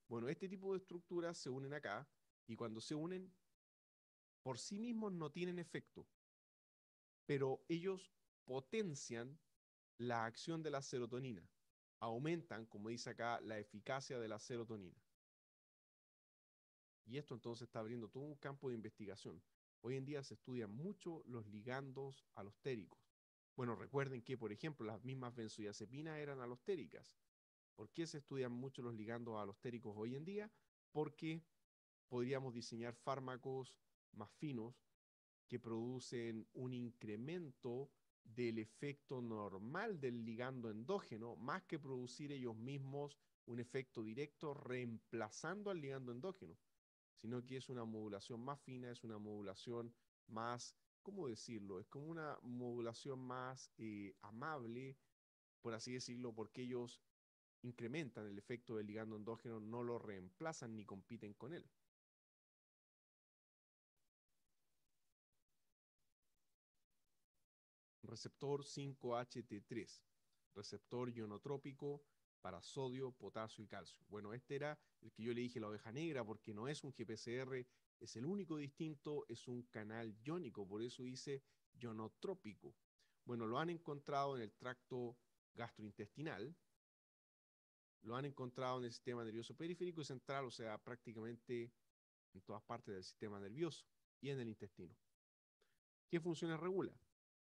Bueno, este tipo de estructuras se unen acá y cuando se unen, por sí mismos no tienen efecto, pero ellos potencian la acción de la serotonina, aumentan, como dice acá, la eficacia de la serotonina. Y esto entonces está abriendo todo un campo de investigación. Hoy en día se estudian mucho los ligandos alostéricos. Bueno, recuerden que, por ejemplo, las mismas benzodiazepinas eran alostéricas. ¿Por qué se estudian mucho los ligandos alostéricos hoy en día? Porque podríamos diseñar fármacos más finos que producen un incremento del efecto normal del ligando endógeno, más que producir ellos mismos un efecto directo reemplazando al ligando endógeno, sino que es una modulación más fina, es una modulación más ¿cómo decirlo? Es como una modulación más eh, amable, por así decirlo, porque ellos incrementan el efecto del ligando endógeno, no lo reemplazan ni compiten con él. Receptor 5HT3, receptor ionotrópico para sodio, potasio y calcio. Bueno, este era el que yo le dije la oveja negra porque no es un GPCR, es el único distinto, es un canal iónico, por eso dice ionotrópico. Bueno, lo han encontrado en el tracto gastrointestinal, lo han encontrado en el sistema nervioso periférico y central, o sea, prácticamente en todas partes del sistema nervioso y en el intestino. ¿Qué funciones regula?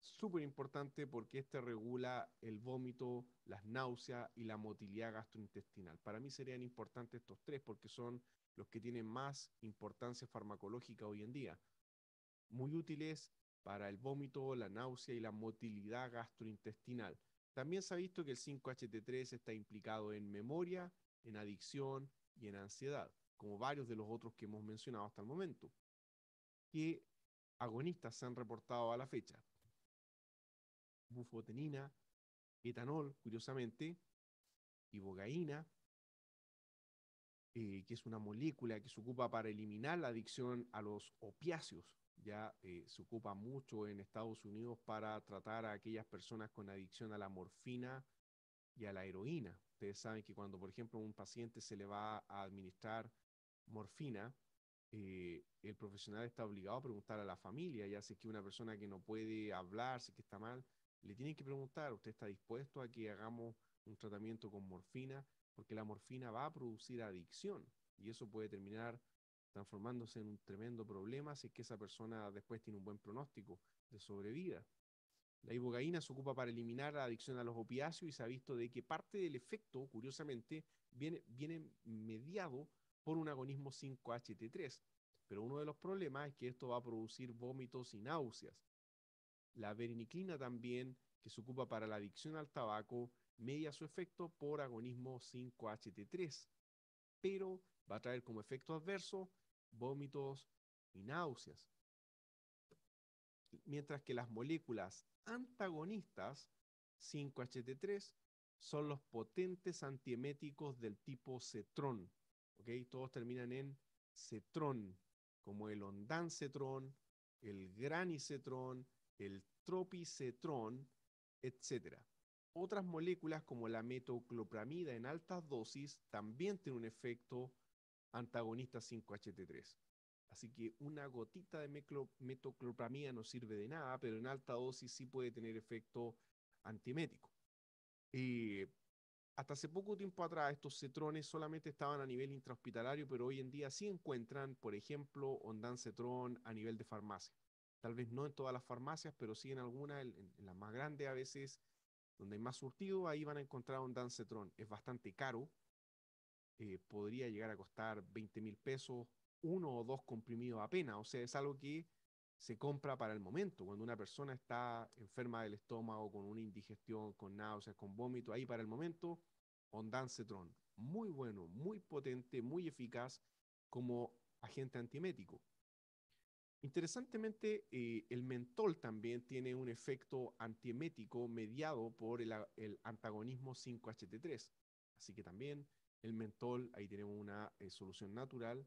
Súper importante porque este regula el vómito, las náuseas y la motilidad gastrointestinal. Para mí serían importantes estos tres porque son los que tienen más importancia farmacológica hoy en día. Muy útiles para el vómito, la náusea y la motilidad gastrointestinal. También se ha visto que el 5-HT3 está implicado en memoria, en adicción y en ansiedad, como varios de los otros que hemos mencionado hasta el momento. ¿Qué agonistas se han reportado a la fecha? Bufotenina, etanol, curiosamente, ibogaína, eh, que es una molécula que se ocupa para eliminar la adicción a los opiáceos. Ya eh, se ocupa mucho en Estados Unidos para tratar a aquellas personas con adicción a la morfina y a la heroína. Ustedes saben que cuando, por ejemplo, a un paciente se le va a administrar morfina, eh, el profesional está obligado a preguntar a la familia, ya sé que una persona que no puede hablar, sé que está mal, le tienen que preguntar, ¿usted está dispuesto a que hagamos un tratamiento con morfina? porque la morfina va a producir adicción y eso puede terminar transformándose en un tremendo problema si es que esa persona después tiene un buen pronóstico de sobrevida. La ibogaína se ocupa para eliminar la adicción a los opiáceos y se ha visto de que parte del efecto, curiosamente, viene, viene mediado por un agonismo 5-HT3. Pero uno de los problemas es que esto va a producir vómitos y náuseas. La veriniclina también, que se ocupa para la adicción al tabaco, media su efecto por agonismo 5-HT3, pero va a traer como efecto adverso vómitos y náuseas. Mientras que las moléculas antagonistas 5-HT3 son los potentes antieméticos del tipo cetrón. ¿okay? Todos terminan en cetrón, como el ondancetrón, el granicetrón, el tropicetrón, etc. Otras moléculas como la metoclopramida en altas dosis también tienen un efecto antagonista 5-HT3. Así que una gotita de metoclopramida no sirve de nada, pero en alta dosis sí puede tener efecto antimético. hasta hace poco tiempo atrás estos cetrones solamente estaban a nivel intrahospitalario, pero hoy en día sí encuentran, por ejemplo, ondansetron a nivel de farmacia. Tal vez no en todas las farmacias, pero sí en algunas, en, las más grandes a veces, donde hay más surtido, ahí van a encontrar ondansetron. Es bastante caro, eh, podría llegar a costar 20 mil pesos, uno o dos comprimidos apenas, o sea, es algo que se compra para el momento. Cuando una persona está enferma del estómago, con una indigestión, con náuseas, con vómito, ahí para el momento, ondansetron. Muy bueno, muy potente, muy eficaz como agente antiemético. Interesantemente, eh, el mentol también tiene un efecto antiemético mediado por el, antagonismo 5-HT3. Así que también el mentol, ahí tenemos una eh, solución natural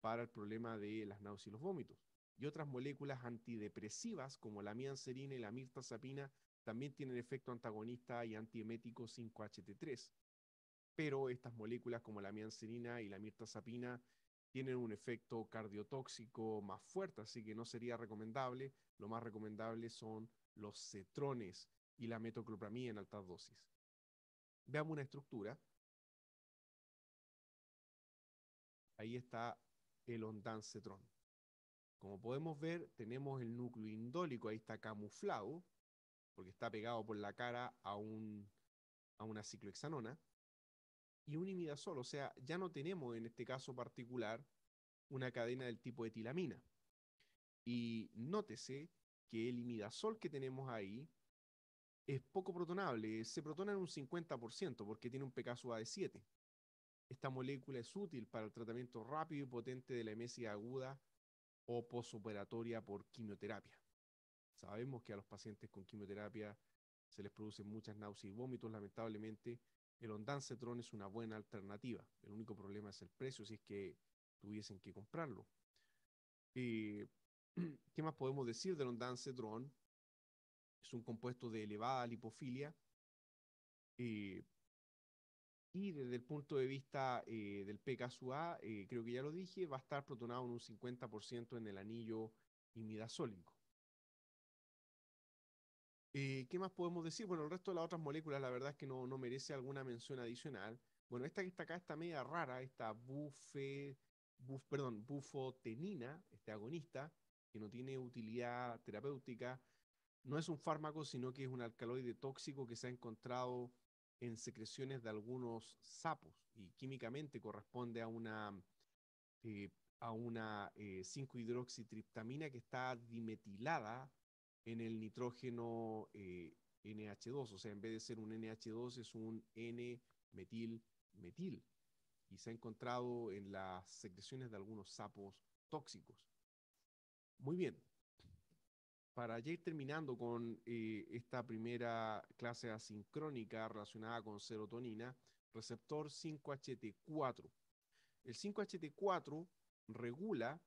para el problema de las náuseas y los vómitos y otras moléculas antidepresivas como la mianserina y la mirtazapina también tienen efecto antagonista y antiemético 5-HT3. Pero estas moléculas como la mianserina y la mirtazapina tienen un efecto cardiotóxico más fuerte, así que no sería recomendable. Lo más recomendable son los cetrones y la metoclopramida en altas dosis. Veamos una estructura. Ahí está el ondansetron. Como podemos ver, tenemos el núcleo indólico, ahí está camuflado, porque está pegado por la cara a, un, a una ciclohexanona, y un imidazol, o sea, ya no tenemos en este caso particular una cadena del tipo etilamina. Y nótese que el imidazol que tenemos ahí es poco protonable, se protona en un 50% porque tiene un pKa de 7. Esta molécula es útil para el tratamiento rápido y potente de la emesis aguda o posoperatoria por quimioterapia. Sabemos que a los pacientes con quimioterapia se les producen muchas náuseas y vómitos, lamentablemente. El ondansetron es una buena alternativa. El único problema es el precio, si es que tuviesen que comprarlo. [clears throat] ¿Qué más podemos decir del ondansetron? Es un compuesto de elevada lipofilia. Y desde el punto de vista eh, del PKSUA, eh, creo que ya lo dije, va a estar protonado en un 50% en el anillo imidazólico. Eh, ¿Qué más podemos decir? Bueno, el resto de las otras moléculas, la verdad es que no, no merece alguna mención adicional. Bueno, esta que está acá está media rara, esta bufe, buf, perdón, bufotenina, este agonista, que no tiene utilidad terapéutica, no es un fármaco, sino que es un alcaloide tóxico que se ha encontrado en secreciones de algunos sapos y químicamente corresponde a una, eh, a una 5-hidroxitriptamina eh, que está dimetilada en el nitrógeno eh, NH2, o sea, en vez de ser un NH2 es un N-metil-metil y se ha encontrado en las secreciones de algunos sapos tóxicos. Muy bien, para ya ir terminando con eh, esta primera clase asincrónica relacionada con serotonina, receptor 5HT4. El 5HT4 regula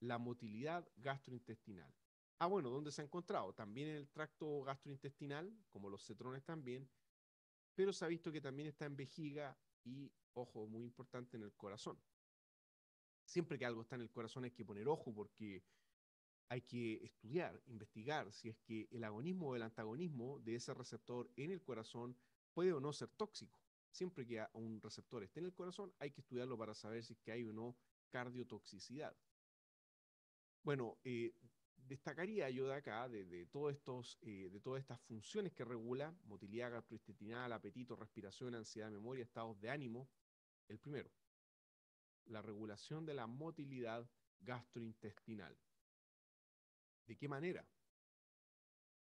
la motilidad gastrointestinal. Ah, bueno, ¿dónde se ha encontrado? También en el tracto gastrointestinal, como los cetrones también, pero se ha visto que también está en vejiga y, ojo, muy importante, en el corazón. Siempre que algo está en el corazón hay que poner ojo porque hay que estudiar, investigar si es que el agonismo o el antagonismo de ese receptor en el corazón puede o no ser tóxico. Siempre que un receptor esté en el corazón, hay que estudiarlo para saber si es que hay o no cardiotoxicidad. Bueno, eh, destacaría yo de acá, de, todos estos, eh, de todas estas funciones que regula, motilidad gastrointestinal, apetito, respiración, ansiedad, memoria, estados de ánimo, el primero, la regulación de la motilidad gastrointestinal. ¿De qué manera?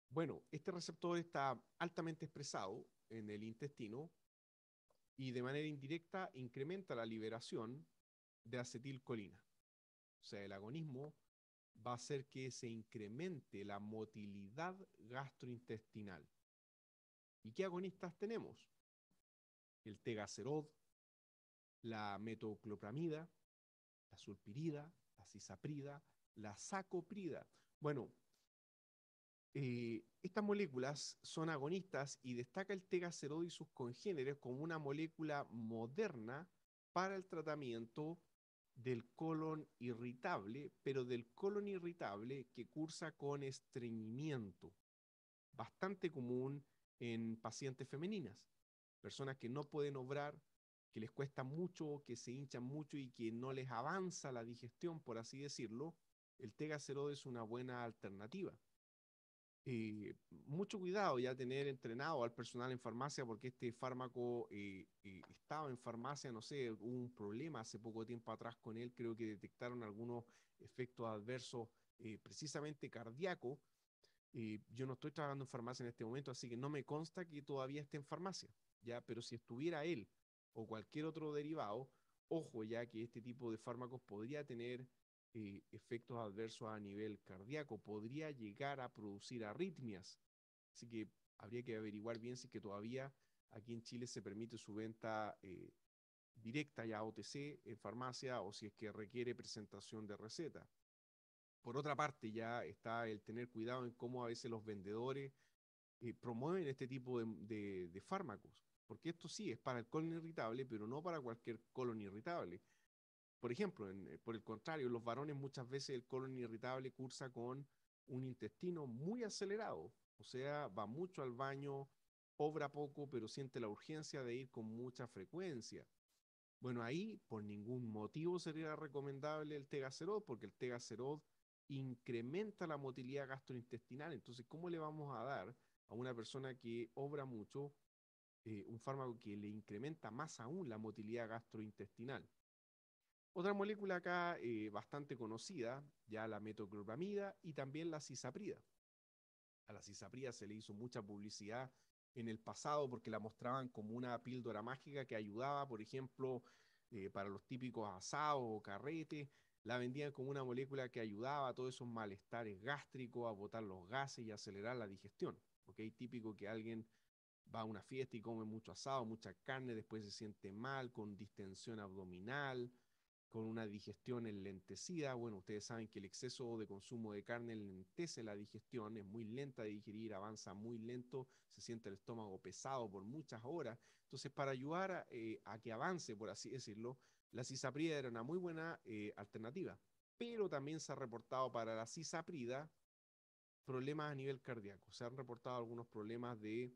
Bueno, este receptor está altamente expresado en el intestino y de manera indirecta incrementa la liberación de acetilcolina. O sea, el agonismo va a hacer que se incremente la motilidad gastrointestinal. ¿Y qué agonistas tenemos? El tegacerod, la metoclopramida, la sulpirida, la cisaprida, la sacoprida. Bueno, eh, estas moléculas son agonistas y destaca el tegacerol y sus congéneres como una molécula moderna para el tratamiento del colon irritable, pero del colon irritable que cursa con estreñimiento, bastante común en pacientes femeninas. personas que no pueden obrar, que les cuesta mucho, que se hinchan mucho y que no les avanza la digestión, por así decirlo, el Tegacerod es una buena alternativa. Eh, mucho cuidado ya tener entrenado al personal en farmacia porque este fármaco eh, eh, estaba en farmacia, no sé, hubo un problema hace poco tiempo atrás con él, creo que detectaron algunos efectos adversos precisamente cardíacos. yo no estoy trabajando en farmacia en este momento, así que no me consta que todavía esté en farmacia, ya, pero si estuviera él o cualquier otro derivado, ojo ya que este tipo de fármacos podría tener eh, efectos adversos a nivel cardíaco, podría llegar a producir arritmias. Así que habría que averiguar bien si que todavía aquí en Chile se permite su venta eh, directa ya OTC en farmacia o si es que requiere presentación de receta. Por otra parte, ya está el tener cuidado en cómo a veces los vendedores eh, promueven este tipo de, de, fármacos, porque esto sí es para el colon irritable, pero no para cualquier colon irritable. Por ejemplo, eh, por el contrario, los varones muchas veces el colon irritable cursa con un intestino muy acelerado, o sea, va mucho al baño, obra poco, pero siente la urgencia de ir con mucha frecuencia. Bueno, ahí por ningún motivo sería recomendable el tegacerod, porque el tegacerod incrementa la motilidad gastrointestinal. Entonces, ¿cómo le vamos a dar a una persona que obra mucho eh, un fármaco que le incrementa más aún la motilidad gastrointestinal? Otra molécula acá eh, bastante conocida, ya la metoclopramida y también la cisaprida. A la cisaprida se le hizo mucha publicidad en el pasado porque la mostraban como una píldora mágica que ayudaba, por ejemplo, eh, para los típicos asados o carretes. La vendían como una molécula que ayudaba a todos esos malestares gástricos, a botar los gases y acelerar la digestión. ¿okay? Típico que alguien va a una fiesta y come mucho asado, mucha carne, después se siente mal, con distensión abdominal, con una digestión enlentecida. Bueno, ustedes saben que el exceso de consumo de carne enlentece la digestión, es muy lenta de digerir, avanza muy lento, se siente el estómago pesado por muchas horas. Entonces, para ayudar a, eh, que avance, por así decirlo, la cisaprida era una muy buena eh, alternativa. Pero también se ha reportado para la cisaprida problemas a nivel cardíaco. Se han reportado algunos problemas de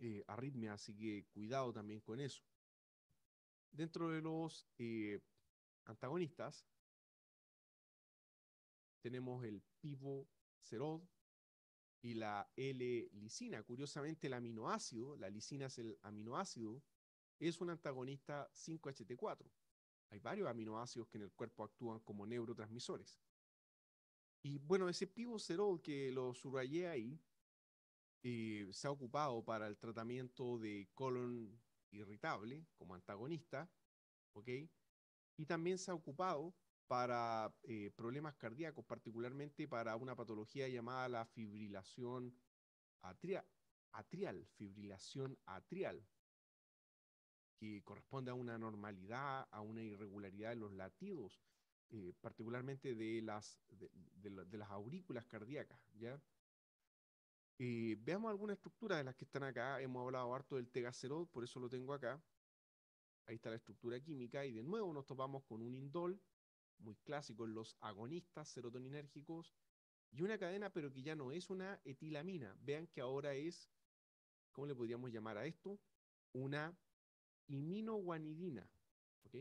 eh, arritmia, así que cuidado también con eso. Dentro de los antagonistas, tenemos el pivocerol y la L-lisina. Curiosamente, el aminoácido, la lisina es el aminoácido, es un antagonista 5-HT4. Hay varios aminoácidos que en el cuerpo actúan como neurotransmisores. Y bueno, ese pivocerol que lo subrayé ahí, eh, se ha ocupado para el tratamiento de colon irritable como antagonista, ¿ok? Y también se ha ocupado para eh, problemas cardíacos, particularmente para una patología llamada la fibrilación atrial, fibrilación atrial, que corresponde a una anormalidad, a una irregularidad en los latidos, eh, particularmente de las, de, las aurículas cardíacas. ¿ya? Eh, veamos algunas estructuras de las que están acá. Hemos hablado harto del tegacerol, por eso lo tengo acá. Ahí está la estructura química y de nuevo nos topamos con un indol, muy clásico en los agonistas serotoninérgicos, y una cadena, pero que ya no es una etilamina. Vean que ahora es, ¿cómo le podríamos llamar a esto? Una iminoguanidina. ¿Ok?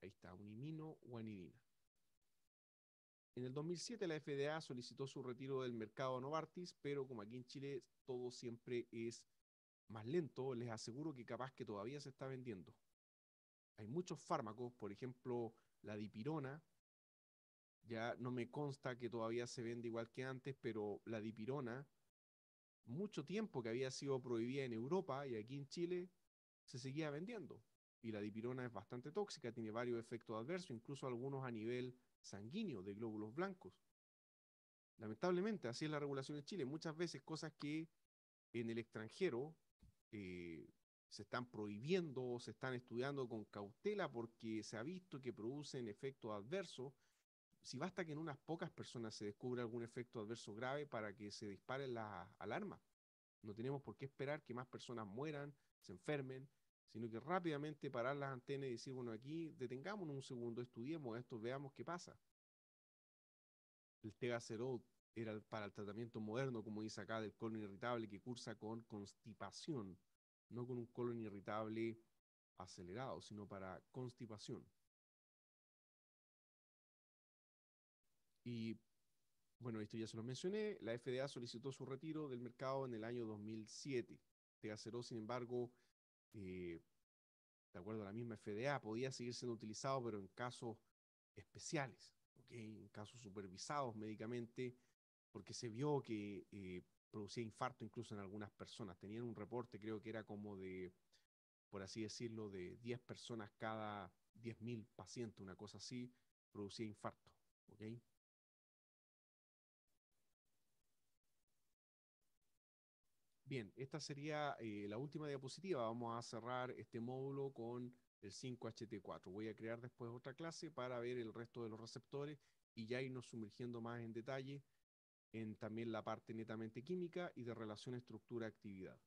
Ahí está, un iminoguanidina. En el 2007 la FDA solicitó su retiro del mercado Novartis, pero como aquí en Chile todo siempre es más lento, les aseguro que capaz que todavía se está vendiendo. Hay muchos fármacos, por ejemplo, la dipirona, ya no me consta que todavía se vende igual que antes, pero la dipirona, mucho tiempo que había sido prohibida en Europa y aquí en Chile, se seguía vendiendo. Y la dipirona es bastante tóxica, tiene varios efectos adversos, incluso algunos a nivel sanguíneo de glóbulos blancos. Lamentablemente, así es la regulación en Chile. Muchas veces cosas que en el extranjero eh, se están prohibiendo, se están estudiando con cautela porque se ha visto que producen efectos adversos. Si basta que en unas pocas personas se descubra algún efecto adverso grave para que se disparen las alarmas. No tenemos por qué esperar que más personas mueran, se enfermen, sino que rápidamente parar las antenas y decir, bueno, aquí detengámonos un segundo, estudiemos esto, veamos qué pasa. El era para el tratamiento moderno, como dice acá, del colon irritable que cursa con constipación, no con un colon irritable acelerado, sino para constipación. Y bueno, esto ya se lo mencioné, la FDA solicitó su retiro del mercado en el año 2007. Tegacerol, sin embargo, eh, de acuerdo a la misma FDA, podía seguir siendo utilizado, pero en casos especiales, en casos supervisados médicamente, porque se vio que eh, producía infarto incluso en algunas personas. Tenían un reporte, creo que era como de, por así decirlo, de 10 personas cada 10.000 pacientes, una cosa así, producía infarto. Bien, esta sería eh, la última diapositiva. Vamos a cerrar este módulo con el 5HT4. Voy a crear después otra clase para ver el resto de los receptores y ya irnos sumergiendo más en detalle en también la parte netamente química y de relación estructura-actividad.